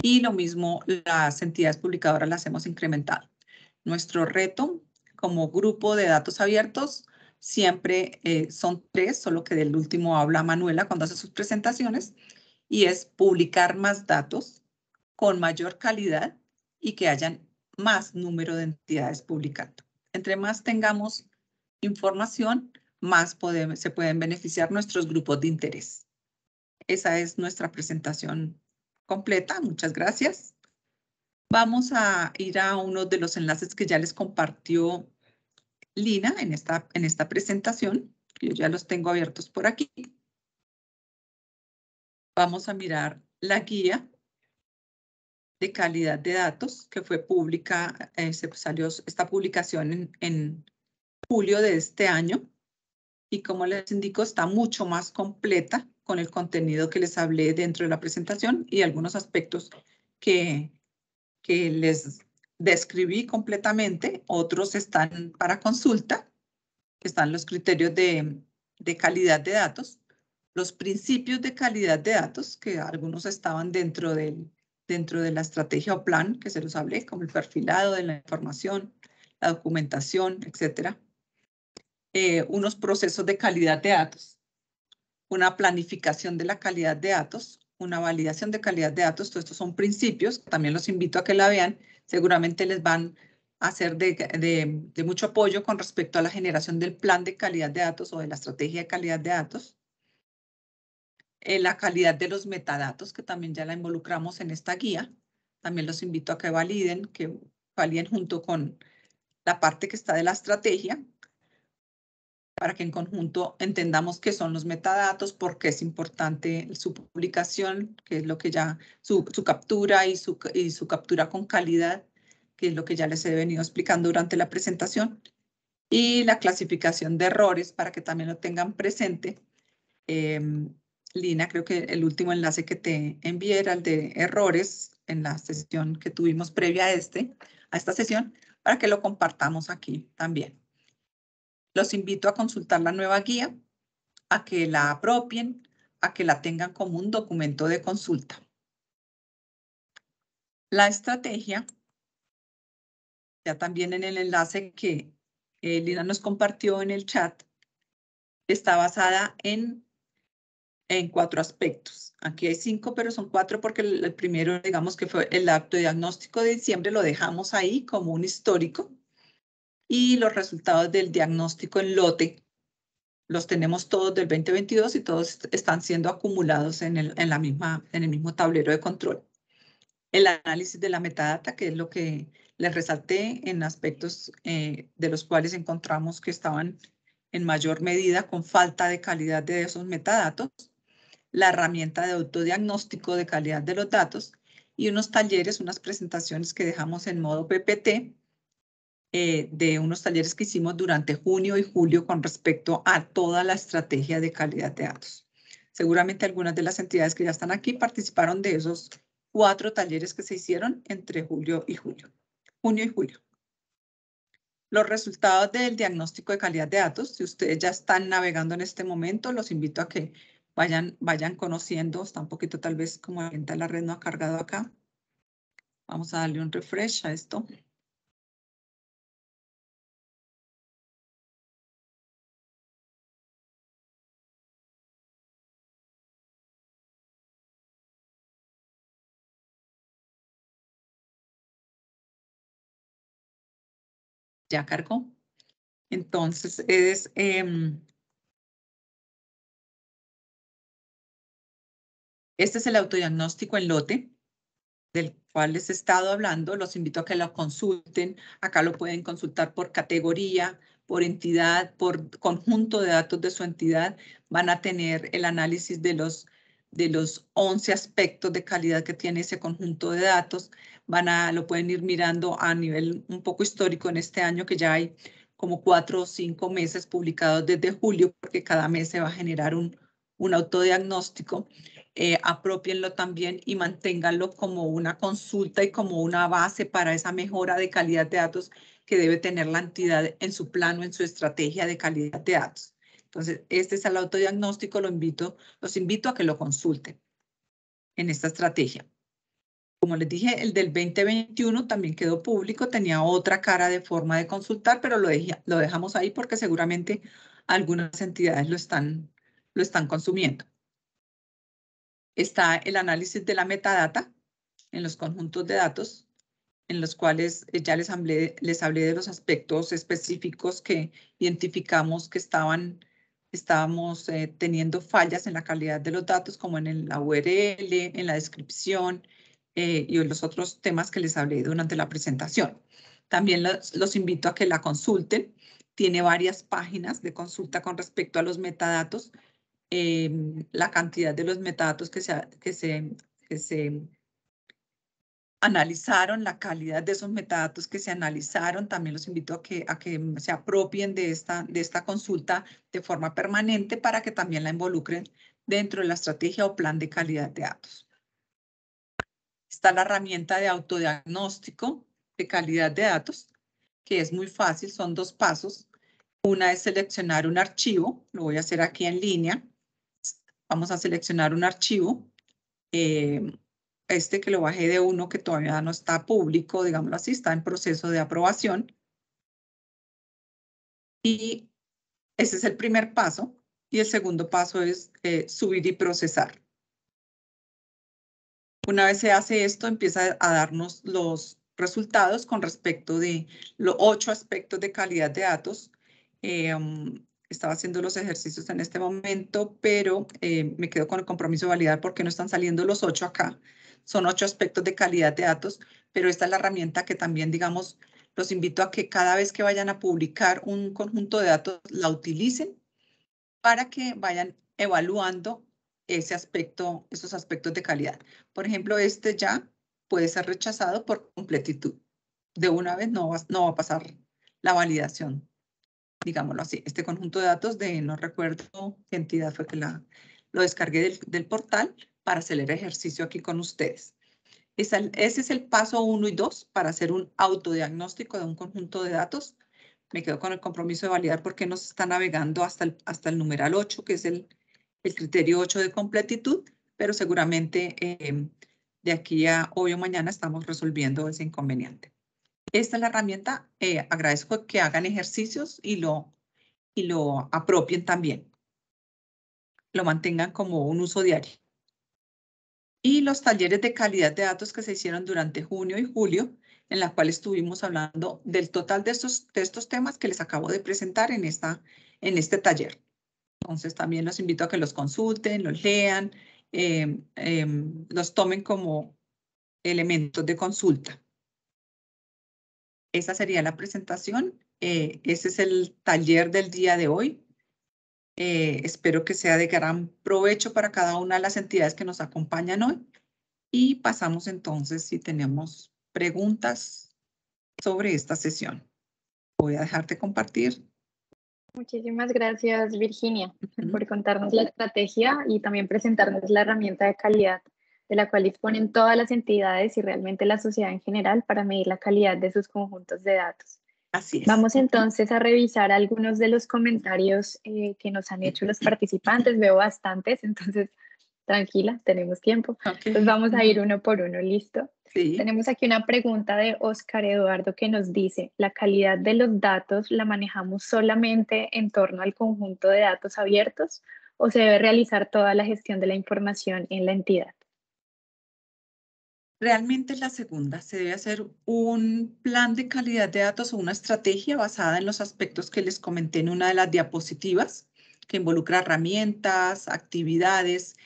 Y lo mismo las entidades publicadoras las hemos incrementado. Nuestro reto como grupo de datos abiertos siempre eh, son tres, solo que del último habla Manuela cuando hace sus presentaciones, y es publicar más datos con mayor calidad y que hayan más número de entidades publicando. Entre más tengamos información, más se pueden beneficiar nuestros grupos de interés. Esa es nuestra presentación completa. Muchas gracias. Vamos a ir a uno de los enlaces que ya les compartió Lina en esta, en esta presentación. Yo ya los tengo abiertos por aquí. Vamos a mirar la guía de calidad de datos que fue pública, eh, se salió esta publicación en, en julio de este año. Y como les indico, está mucho más completa con el contenido que les hablé dentro de la presentación y algunos aspectos que, que les describí completamente. Otros están para consulta, están los criterios de, calidad de datos, los principios de calidad de datos, que algunos estaban dentro del, dentro de la estrategia o plan que se los hablé, como el perfilado de la información, la documentación, etcétera. Eh, unos procesos de calidad de datos, una planificación de la calidad de datos, una validación de calidad de datos. Todos estos son principios. También los invito a que la vean. Seguramente les van a ser de, de, mucho apoyo con respecto a la generación del plan de calidad de datos o de la estrategia de calidad de datos. Eh, la calidad de los metadatos, que también ya la involucramos en esta guía. También los invito a que validen, que validen junto con la parte que está de la estrategia, para que en conjunto entendamos qué son los metadatos, por qué es importante su publicación, que es lo que ya, su, su captura y su, y su captura con calidad, que es lo que ya les he venido explicando durante la presentación, y la clasificación de errores para que también lo tengan presente. Eh, Lina, creo que el último enlace que te envié era el de errores en la sesión que tuvimos previa a, este, a esta sesión, para que lo compartamos aquí también. Los invito a consultar la nueva guía, a que la apropien, a que la tengan como un documento de consulta. La estrategia, ya también en el enlace que eh, Lina nos compartió en el chat, está basada en, en cuatro aspectos. Aquí hay cinco, pero son cuatro porque el, el primero, digamos que fue el acto diagnóstico de diciembre, lo dejamos ahí como un histórico y los resultados del diagnóstico en lote los tenemos todos del 2022 y todos están siendo acumulados en el, en la misma, en el mismo tablero de control. El análisis de la metadata, que es lo que les resalté en aspectos eh, de los cuales encontramos que estaban en mayor medida con falta de calidad de esos metadatos. La herramienta de autodiagnóstico de calidad de los datos y unos talleres, unas presentaciones que dejamos en modo PPT eh, de unos talleres que hicimos durante junio y julio con respecto a toda la estrategia de calidad de datos. Seguramente algunas de las entidades que ya están aquí participaron de esos cuatro talleres que se hicieron entre julio y julio. Junio y julio. Los resultados del diagnóstico de calidad de datos, si ustedes ya están navegando en este momento, los invito a que vayan, vayan conociendo, está un poquito tal vez como la red no ha cargado acá. Vamos a darle un refresh a esto. Ya cargó. Entonces es em, este es el autodiagnóstico en lote del cual les he estado hablando. Los invito a que lo consulten. Acá lo pueden consultar por categoría, por entidad, por conjunto de datos de su entidad. Van a tener el análisis de los de los 11 aspectos de calidad que tiene ese conjunto de datos. Van a, lo pueden ir mirando a nivel un poco histórico en este año que ya hay como cuatro o cinco meses publicados desde julio, porque cada mes se va a generar un, un autodiagnóstico. Eh, apropienlo también y manténganlo como una consulta y como una base para esa mejora de calidad de datos que debe tener la entidad en su plano, en su estrategia de calidad de datos. Entonces, este es el autodiagnóstico, lo invito, los invito a que lo consulten en esta estrategia. Como les dije, el del 2021 también quedó público, tenía otra cara de forma de consultar, pero lo, lo dejamos ahí porque seguramente algunas entidades lo están, lo están consumiendo. Está el análisis de la metadata en los conjuntos de datos, en los cuales eh, ya les hablé, les hablé de los aspectos específicos que identificamos que estaban estábamos eh, teniendo fallas en la calidad de los datos, como en la URL, en la descripción eh, y los otros temas que les hablé durante la presentación. También los, invito a que la consulten. Tiene varias páginas de consulta con respecto a los metadatos, em, la cantidad de los metadatos que se, que se, que se analizaron la calidad de esos metadatos que se analizaron. También los invito a que, a que se apropien de esta, de esta consulta de forma permanente para que también la involucren dentro de la estrategia o plan de calidad de datos. Está la herramienta de autodiagnóstico de calidad de datos, que es muy fácil, son dos pasos. Una es seleccionar un archivo, lo voy a hacer aquí en línea. Vamos a seleccionar un archivo. Eh, este que lo bajé de uno que todavía no está público, digámoslo así, está en proceso de aprobación. Y ese es el primer paso. Y el segundo paso es eh, subir y procesar. Una vez se hace esto, empieza a darnos los resultados con respecto de los ocho aspectos de calidad de datos. Eh, um, estaba haciendo los ejercicios en este momento, pero eh, me quedo con el compromiso de validar porque no están saliendo los ocho acá. Son ocho aspectos de calidad de datos, pero esta es la herramienta que también, digamos, los invito a que cada vez que vayan a publicar un conjunto de datos, la utilicen para que vayan evaluando ese aspecto, esos aspectos de calidad. Por ejemplo, este ya puede ser rechazado por completitud. De una vez no va, no va a pasar la validación, digámoslo así. Este conjunto de datos de, no recuerdo qué entidad fue que la, lo descargué del, del portal, para hacer el ejercicio aquí con ustedes. Ese es el paso uno y dos para hacer un autodiagnóstico de un conjunto de datos. Me quedo con el compromiso de validar porque nos está navegando hasta el, hasta el numeral 8, que es el, el criterio 8 de completitud, pero seguramente em, de aquí a hoy o mañana estamos resolviendo ese inconveniente. Esta es la herramienta. Eh, agradezco que hagan ejercicios y lo, y lo apropien también. Lo mantengan como un uso diario y los talleres de calidad de datos que se hicieron durante junio y julio, en la cual estuvimos hablando del total de estos, de estos temas que les acabo de presentar en, esta, en este taller. Entonces también los invito a que los consulten, los lean, em, los tomen como elementos de consulta. Esa sería la presentación. Eh, ese es el taller del día de hoy. Eh, espero que sea de gran provecho para cada una de las entidades que nos acompañan hoy. Y pasamos entonces si tenemos preguntas sobre esta sesión. Voy a dejarte compartir. Muchísimas gracias, Virginia, por contarnos la estrategia y también presentarnos la herramienta de calidad de la cual disponen todas las entidades y realmente la sociedad en general para medir la calidad de sus conjuntos de datos. Así es. Vamos entonces a revisar algunos de los comentarios eh, que nos han hecho los participantes. Veo bastantes, [laughs] entonces tranquila, tenemos tiempo. Ok. Entonces vamos a ir uno por uno, ¿listo? Sí. Tenemos aquí una pregunta de Oscar Eduardo que nos dice, ¿la calidad de los datos la manejamos solamente en torno al conjunto de datos abiertos o se debe realizar toda la gestión de la información en la entidad? Realmente es la segunda. Se debe hacer un plan de calidad de datos o una estrategia basada en los aspectos que les comenté en una de las diapositivas, que involucra herramientas, actividades,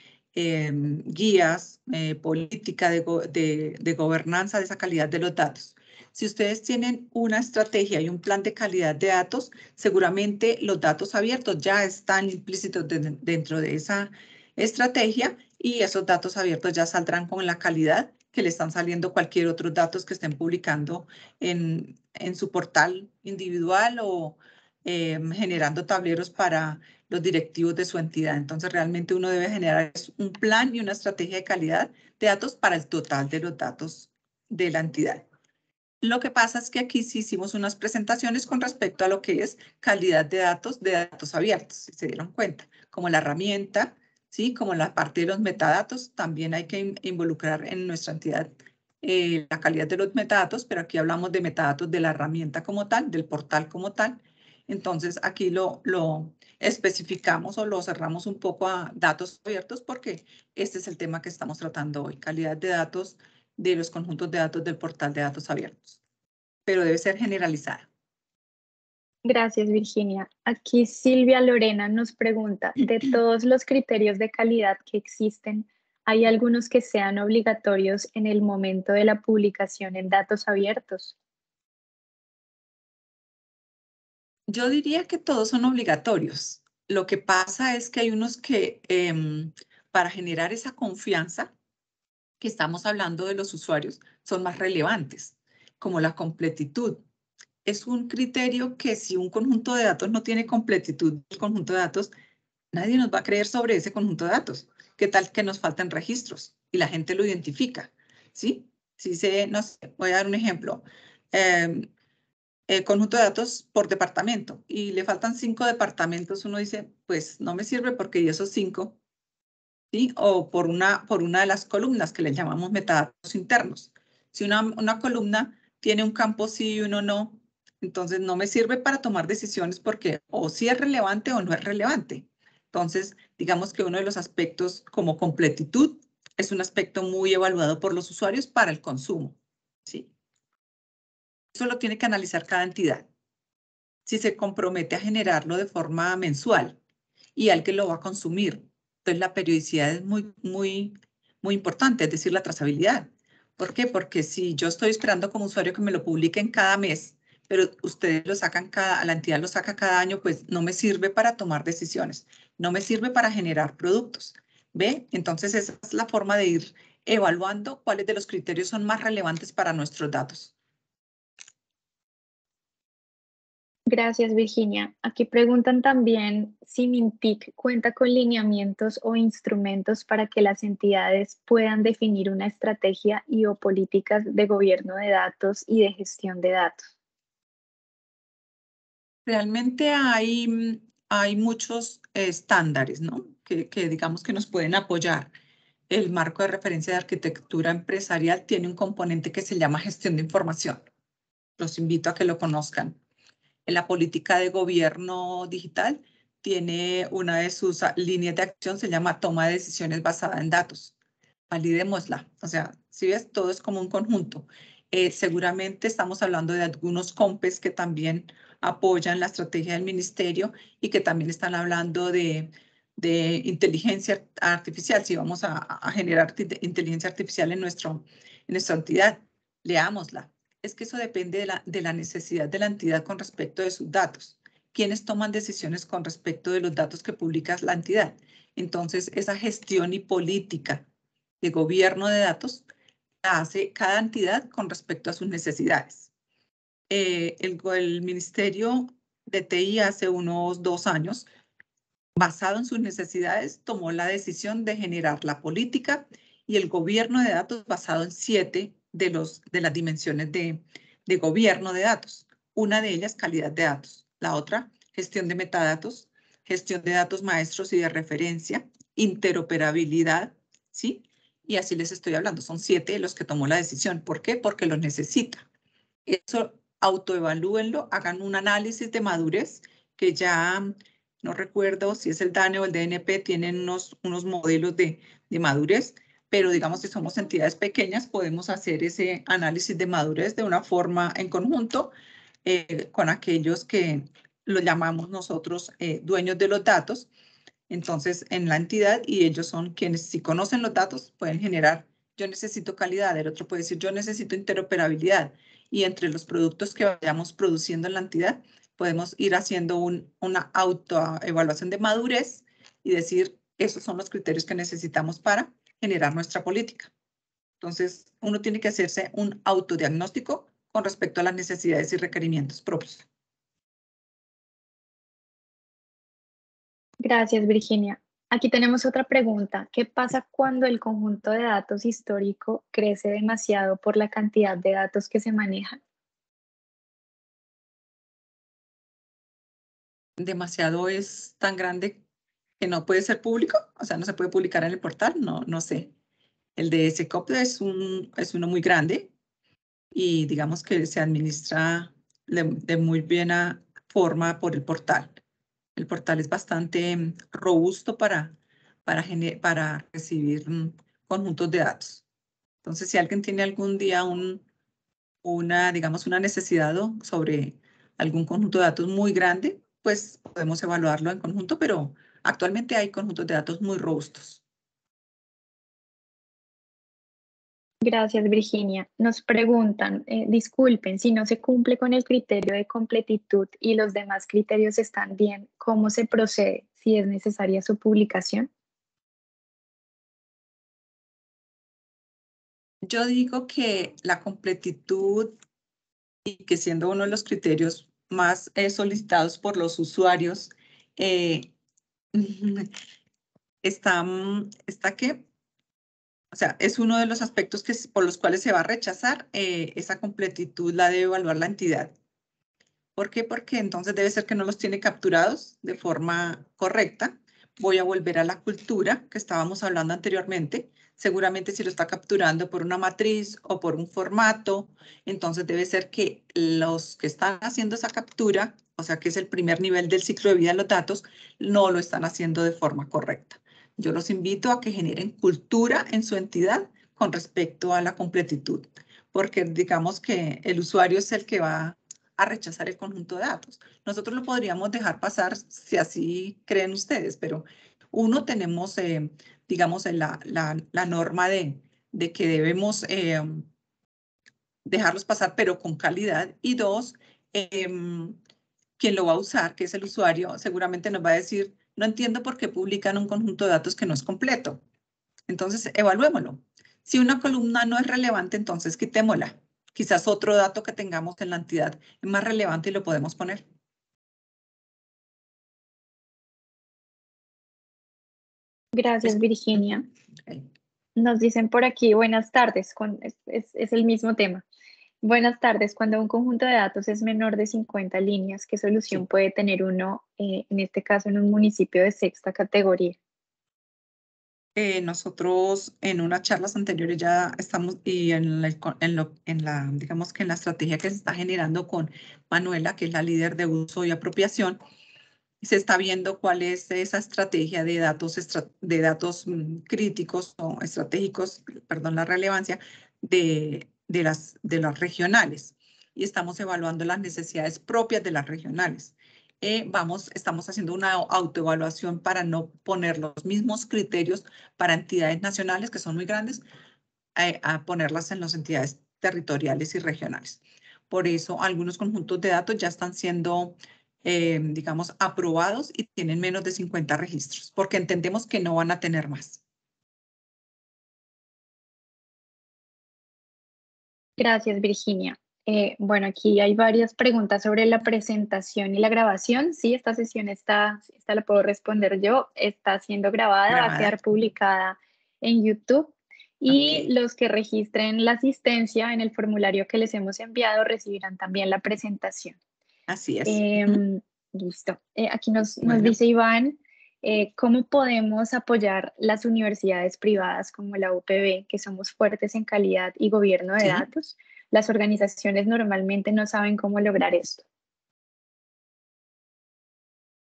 em, guías, eh, política de, go- de- de gobernanza de esa calidad de los datos. Si ustedes tienen una estrategia y un plan de calidad de datos, seguramente los datos abiertos ya están implícitos de- dentro de esa estrategia y esos datos abiertos ya saldrán con la calidad que le están saliendo cualquier otros datos que estén publicando en, en su portal individual o em, generando tableros para los directivos de su entidad. Entonces, realmente uno debe generar un plan y una estrategia de calidad de datos para el total de los datos de la entidad. Lo que pasa es que aquí sí hicimos unas presentaciones con respecto a lo que es calidad de datos de datos abiertos, si se dieron cuenta, como la herramienta, ¿sí? Como la parte de los metadatos, también hay que in- involucrar en nuestra entidad eh, la calidad de los metadatos, pero aquí hablamos de metadatos de la herramienta como tal, del portal como tal. Entonces, aquí lo, lo especificamos o lo cerramos un poco a datos abiertos porque este es el tema que estamos tratando hoy, calidad de datos de los conjuntos de datos del portal de datos abiertos, pero debe ser generalizada. Gracias, Virginia. Aquí Silvia Lorena nos pregunta, de [clears throat] todos los criterios de calidad que existen, ¿hay algunos que sean obligatorios en el momento de la publicación en datos abiertos? Yo diría que todos son obligatorios. Lo que pasa es que hay unos que em, para generar esa confianza que estamos hablando de los usuarios son más relevantes, como la completitud. Es un criterio que si un conjunto de datos no tiene completitud del conjunto de datos, nadie nos va a creer sobre ese conjunto de datos. ¿Qué tal que nos faltan registros y la gente lo identifica? ¿Sí? Si se, no sé, voy a dar un ejemplo. Em, eh, conjunto de datos por departamento y le faltan cinco departamentos, uno dice, pues no me sirve porque y esos cinco, ¿sí? O por una, por una de las columnas que le llamamos metadatos internos. Si una, una columna tiene un campo sí y uno no, entonces no me sirve para tomar decisiones porque o sí es relevante o no es relevante. Entonces, digamos que uno de los aspectos como completitud es un aspecto muy evaluado por los usuarios para el consumo, ¿sí? Eso lo tiene que analizar cada entidad. Si se compromete a generarlo de forma mensual y alguien lo va a consumir. Entonces la periodicidad es muy, muy, muy importante, es decir, la trazabilidad. ¿Por qué? Porque si yo estoy esperando como usuario que me lo publiquen cada mes, pero ustedes lo sacan cada, la entidad lo saca cada año, pues no me sirve para tomar decisiones, no me sirve para generar productos. ¿Ve? Entonces esa es la forma de ir evaluando cuáles de los criterios son más relevantes para nuestros datos. Gracias, Virginia. Aquí preguntan también si Mintic cuenta con lineamientos o instrumentos para que las entidades puedan definir una estrategia y o políticas de gobierno de datos y de gestión de datos. Realmente hay, hay muchos estándares, ¿no? Que digamos que nos pueden apoyar. El marco de referencia de arquitectura empresarial tiene un componente que se llama gestión de información. Los invito a que lo conozcan. En la política de gobierno digital tiene una de sus ah, líneas de acción, se llama toma de decisiones basada en datos. Validémosla. O sea, si ves, todo es como un conjunto. Eh, seguramente estamos hablando de algunos COMPES que también apoyan la estrategia del ministerio y que también están hablando de, inteligencia artificial. Si vamos a, generar inteligencia artificial en, nuestro, en nuestra entidad, leámosla. Es que eso depende de la, de la necesidad de la entidad con respecto de sus datos. ¿Quiénes toman decisiones con respecto de los datos que publica la entidad? Entonces, esa gestión y política de gobierno de datos la hace cada entidad con respecto a sus necesidades. eh, el, el Ministerio de TI hace unos dos años, basado en sus necesidades, tomó la decisión de generar la política y el gobierno de datos basado en siete de, los, de las dimensiones de, de gobierno de datos. Una de ellas, calidad de datos. La otra, gestión de metadatos, gestión de datos maestros y de referencia, interoperabilidad, ¿sí? Y así les estoy hablando. Son siete los que tomó la decisión. ¿Por qué? Porque lo necesita. Eso autoevalúenlo, hagan un análisis de madurez que ya no recuerdo si es el DANE o el DNP, tienen unos, unos modelos de, de madurez, pero digamos que somos entidades pequeñas, podemos hacer ese análisis de madurez de una forma en conjunto eh, con aquellos que lo llamamos nosotros eh, dueños de los datos, entonces en la entidad y ellos son quienes si conocen los datos pueden generar yo necesito calidad, el otro puede decir yo necesito interoperabilidad y entre los productos que vayamos produciendo en la entidad podemos ir haciendo un, una autoevaluación de madurez y decir esos son los criterios que necesitamos para generar nuestra política. Entonces, uno tiene que hacerse un autodiagnóstico con respecto a las necesidades y requerimientos propios. Gracias, Virginia. Aquí tenemos otra pregunta. ¿Qué pasa cuando el conjunto de datos histórico crece demasiado por la cantidad de datos que se manejan? Demasiado es tan grande que no puede ser público, o sea, no se puede publicar en el portal, no, no sé. El de SCOP es, un, es uno muy grande y digamos que se administra de, muy buena forma por el portal. El portal es bastante mm, robusto para, para, para recibir mm, conjuntos de datos. Entonces, si alguien tiene algún día un, una, digamos, una necesidad sobre algún conjunto de datos muy grande, pues podemos evaluarlo en conjunto, pero Actualmente hay conjuntos de datos muy robustos. Gracias, Virginia. Nos preguntan, eh, disculpen, si no se cumple con el criterio de completitud y los demás criterios están bien, ¿cómo se procede si es necesaria su publicación? Yo digo que la completitud y que siendo uno de los criterios más eh, solicitados por los usuarios, eh, [laughs] está, mm, está que, o sea, es uno de los aspectos que, por los cuales se va a rechazar eh, esa completitud, la debe evaluar la entidad. ¿Por qué? Porque entonces debe ser que no los tiene capturados de forma correcta. Voy a volver a la cultura que estábamos hablando anteriormente. Seguramente si lo está capturando por una matriz o por un formato, entonces debe ser que los que están haciendo esa captura o sea que es el primer nivel del ciclo de vida de los datos, no lo están haciendo de forma correcta. Yo los invito a que generen cultura en su entidad con respecto a la completitud, porque digamos que el usuario es el que va a rechazar el conjunto de datos. Nosotros lo podríamos dejar pasar si así creen ustedes, pero uno tenemos, eh, digamos, la, la, norma de, de, que debemos eh, dejarlos pasar, pero con calidad. Y dos, em, quien lo va a usar, que es el usuario, seguramente nos va a decir, no entiendo por qué publican un conjunto de datos que no es completo. Entonces, evaluémoslo. Si una columna no es relevante, entonces quitémosla. Quizás otro dato que tengamos en la entidad es más relevante y lo podemos poner. Gracias, Virginia. Nos dicen por aquí, buenas tardes, es el mismo tema. Buenas tardes. Cuando un conjunto de datos es menor de 50 líneas, ¿qué solución puede tener uno, eh, en este caso, en un municipio de sexta categoría? Eh, nosotros en unas charlas anteriores ya estamos y en la, en, lo, en la, digamos que en la estrategia que se está generando con Manuela, que es la líder de uso y apropiación, se está viendo cuál es esa estrategia de datos, de datos mm, críticos o estratégicos, perdón, la relevancia de de las, de las regionales y estamos evaluando las necesidades propias de las regionales. Eh, vamos, estamos haciendo una autoevaluación para no poner los mismos criterios para entidades nacionales que son muy grandes, eh, a ponerlas en las entidades territoriales y regionales. Por eso algunos conjuntos de datos ya están siendo, eh, digamos, aprobados y tienen menos de 50 registros, porque entendemos que no van a tener más. Gracias, Virginia. Eh, bueno, aquí hay varias preguntas sobre la presentación y la grabación. Sí, esta sesión está, esta la puedo responder yo, está siendo grabada, va a Grabada. quedar publicada en YouTube. Y Ok. los que registren la asistencia en el formulario que les hemos enviado recibirán también la presentación. Así es. Em, Listo. Eh, aquí nos, nos Bueno. dice Iván, eh, ¿cómo podemos apoyar las universidades privadas como la UPB, que somos fuertes en calidad y gobierno de Sí. datos? Las organizaciones normalmente no saben cómo lograr esto.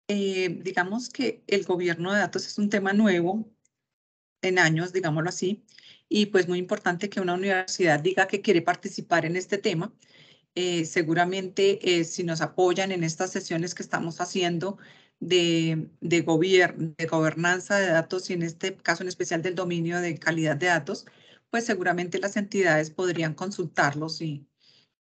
Eh, digamos que el gobierno de datos es un tema nuevo en años, digámoslo así, y pues muy importante que una universidad diga que quiere participar en este tema. Eh, seguramente eh, si nos apoyan en estas sesiones que estamos haciendo de, de, de gobernanza de datos y en este caso en especial del dominio de calidad de datos, pues seguramente las entidades podrían consultarlos y,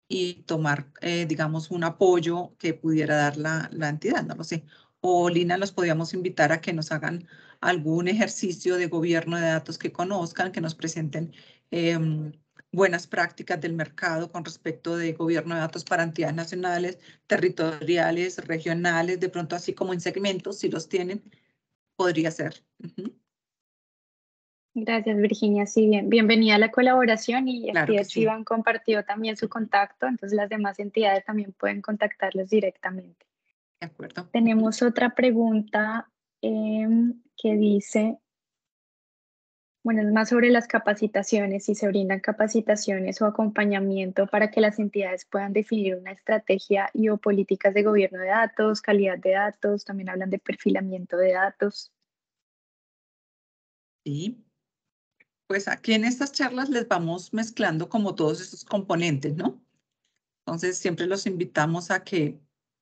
y tomar, eh, digamos, un apoyo que pudiera dar la, la entidad, no lo sé. O Lina, los podríamos invitar a que nos hagan algún ejercicio de gobierno de datos que conozcan, que nos presenten em, buenas prácticas del mercado con respecto de gobierno de datos para entidades nacionales, territoriales, regionales, de pronto así como en segmentos, si los tienen, podría ser. Ujú. Gracias, Virginia. Sí, bien, bienvenida a la colaboración y Claro aquí sí. Iván compartió también su contacto, entonces las demás entidades también pueden contactarlos directamente. De acuerdo. Tenemos otra pregunta em, que dice, bueno, es más sobre las capacitaciones, si se brindan capacitaciones o acompañamiento para que las entidades puedan definir una estrategia y o políticas de gobierno de datos, calidad de datos, también hablan de perfilamiento de datos. Sí. Pues aquí en estas charlas les vamos mezclando como todos estos componentes, ¿no? Entonces siempre los invitamos a que,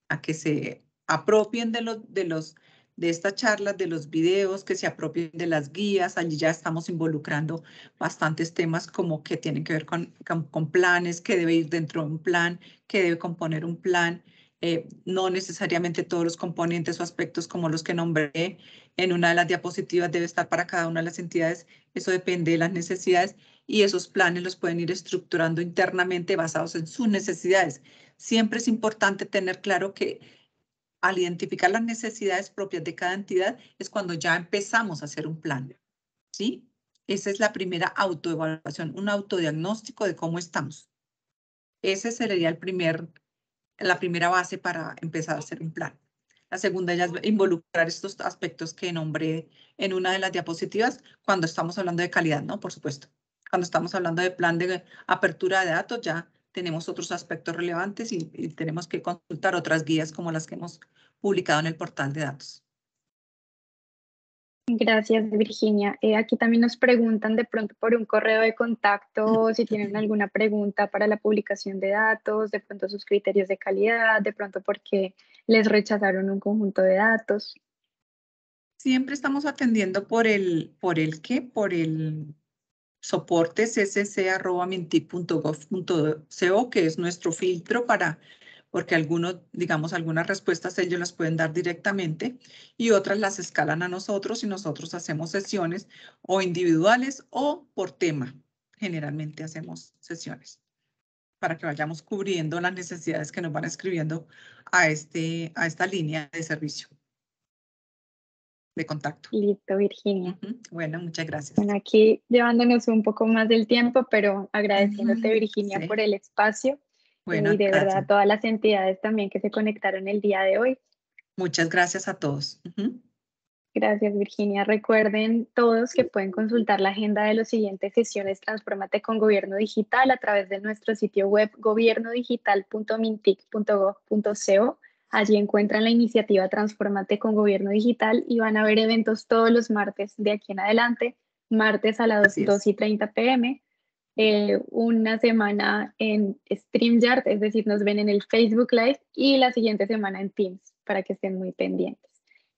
a que se apropien de los, de los, de estas charlas, de los videos, que se apropien de las guías. Allí ya estamos involucrando bastantes temas como que tienen que ver con, con, planes, que debe ir dentro de un plan, que debe componer un plan. Eh, no necesariamente todos los componentes o aspectos como los que nombré en una de las diapositivas debe estar para cada una de las entidades. Eso depende de las necesidades y esos planes los pueden ir estructurando internamente basados en sus necesidades. Siempre es importante tener claro que al identificar las necesidades propias de cada entidad es cuando ya empezamos a hacer un plan. ¿Sí? Esa es la primera autoevaluación, un autodiagnóstico de cómo estamos. Ese sería el primer, la primera base para empezar a hacer un plan. La segunda ya es involucrar estos aspectos que nombré en una de las diapositivas cuando estamos hablando de calidad, ¿no? Por supuesto. Cuando estamos hablando de plan de apertura de datos, ya tenemos otros aspectos relevantes y, y tenemos que consultar otras guías como las que hemos publicado en el portal de datos. Gracias, Virginia. Eh, aquí también nos preguntan de pronto por un correo de contacto si tienen alguna pregunta para la publicación de datos, de pronto sus criterios de calidad, de pronto porque les rechazaron un conjunto de datos. Siempre estamos atendiendo por el, por el qué, por el soporte cc.mintic.gov.co, que es nuestro filtro para, porque algunos, digamos, algunas respuestas ellos las pueden dar directamente y otras las escalan a nosotros y nosotros hacemos sesiones o individuales o por tema. Generalmente hacemos sesiones para que vayamos cubriendo las necesidades que nos van escribiendo a, este, a esta línea de servicio de contacto. Listo, Virginia. Uh -huh. Bueno, muchas gracias. Bueno, aquí llevándonos un poco más del tiempo, pero agradeciéndote, Uh -huh. Virginia, sí. por el espacio. Bueno, y de gracias. verdad a todas las entidades también que se conectaron el día de hoy. Muchas gracias a todos. Uh -huh. Gracias, Virginia. Recuerden todos que pueden consultar la agenda de las siguientes sesiones Transformate con Gobierno Digital a través de nuestro sitio web gobiernodigital.mintic.gov.co. Allí encuentran la iniciativa Transformate con Gobierno Digital y van a ver eventos todos los martes de aquí en adelante, martes a las 2 y 30 pm, eh, una semana en StreamYard, es decir, nos ven en el Facebook Live y la siguiente semana en Teams para que estén muy pendientes.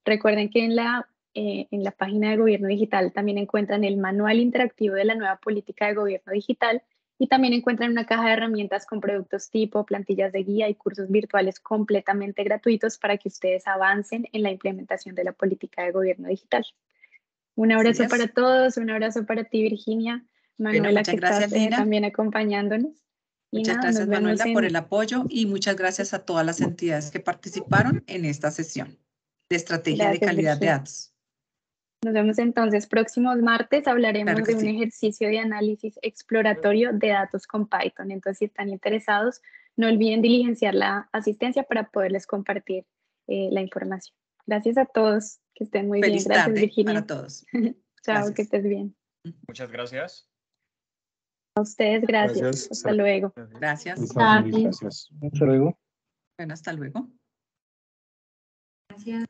Recuerden que en la, eh, en la página de Gobierno Digital también encuentran el manual interactivo de la nueva política de Gobierno Digital y también encuentran una caja de herramientas con productos tipo, plantillas de guía y cursos virtuales completamente gratuitos para que ustedes avancen en la implementación de la política de Gobierno Digital. Un abrazo para todos, un abrazo para ti, Virginia, Manuela, muchas que gracias, estás eh, Lina. también acompañándonos. Muchas gracias, Manuela, por el apoyo y muchas gracias a todas las entidades que participaron en esta sesión de estrategia de calidad de datos. Nos vemos entonces próximos martes. Hablaremos Claro de un sí. ejercicio de análisis exploratorio de datos con Python. Entonces, si están interesados, no olviden diligenciar la asistencia para poderles compartir eh, la información. Gracias a todos. Que estén muy Feliz bien. Gracias, tarde Virginia. para todos. [laughs] Chao, Gracias. que estés bien. Muchas gracias. A ustedes, gracias. Gracias. Hasta luego. Gracias. Gracias. Hasta luego. Bueno, hasta luego. Gracias.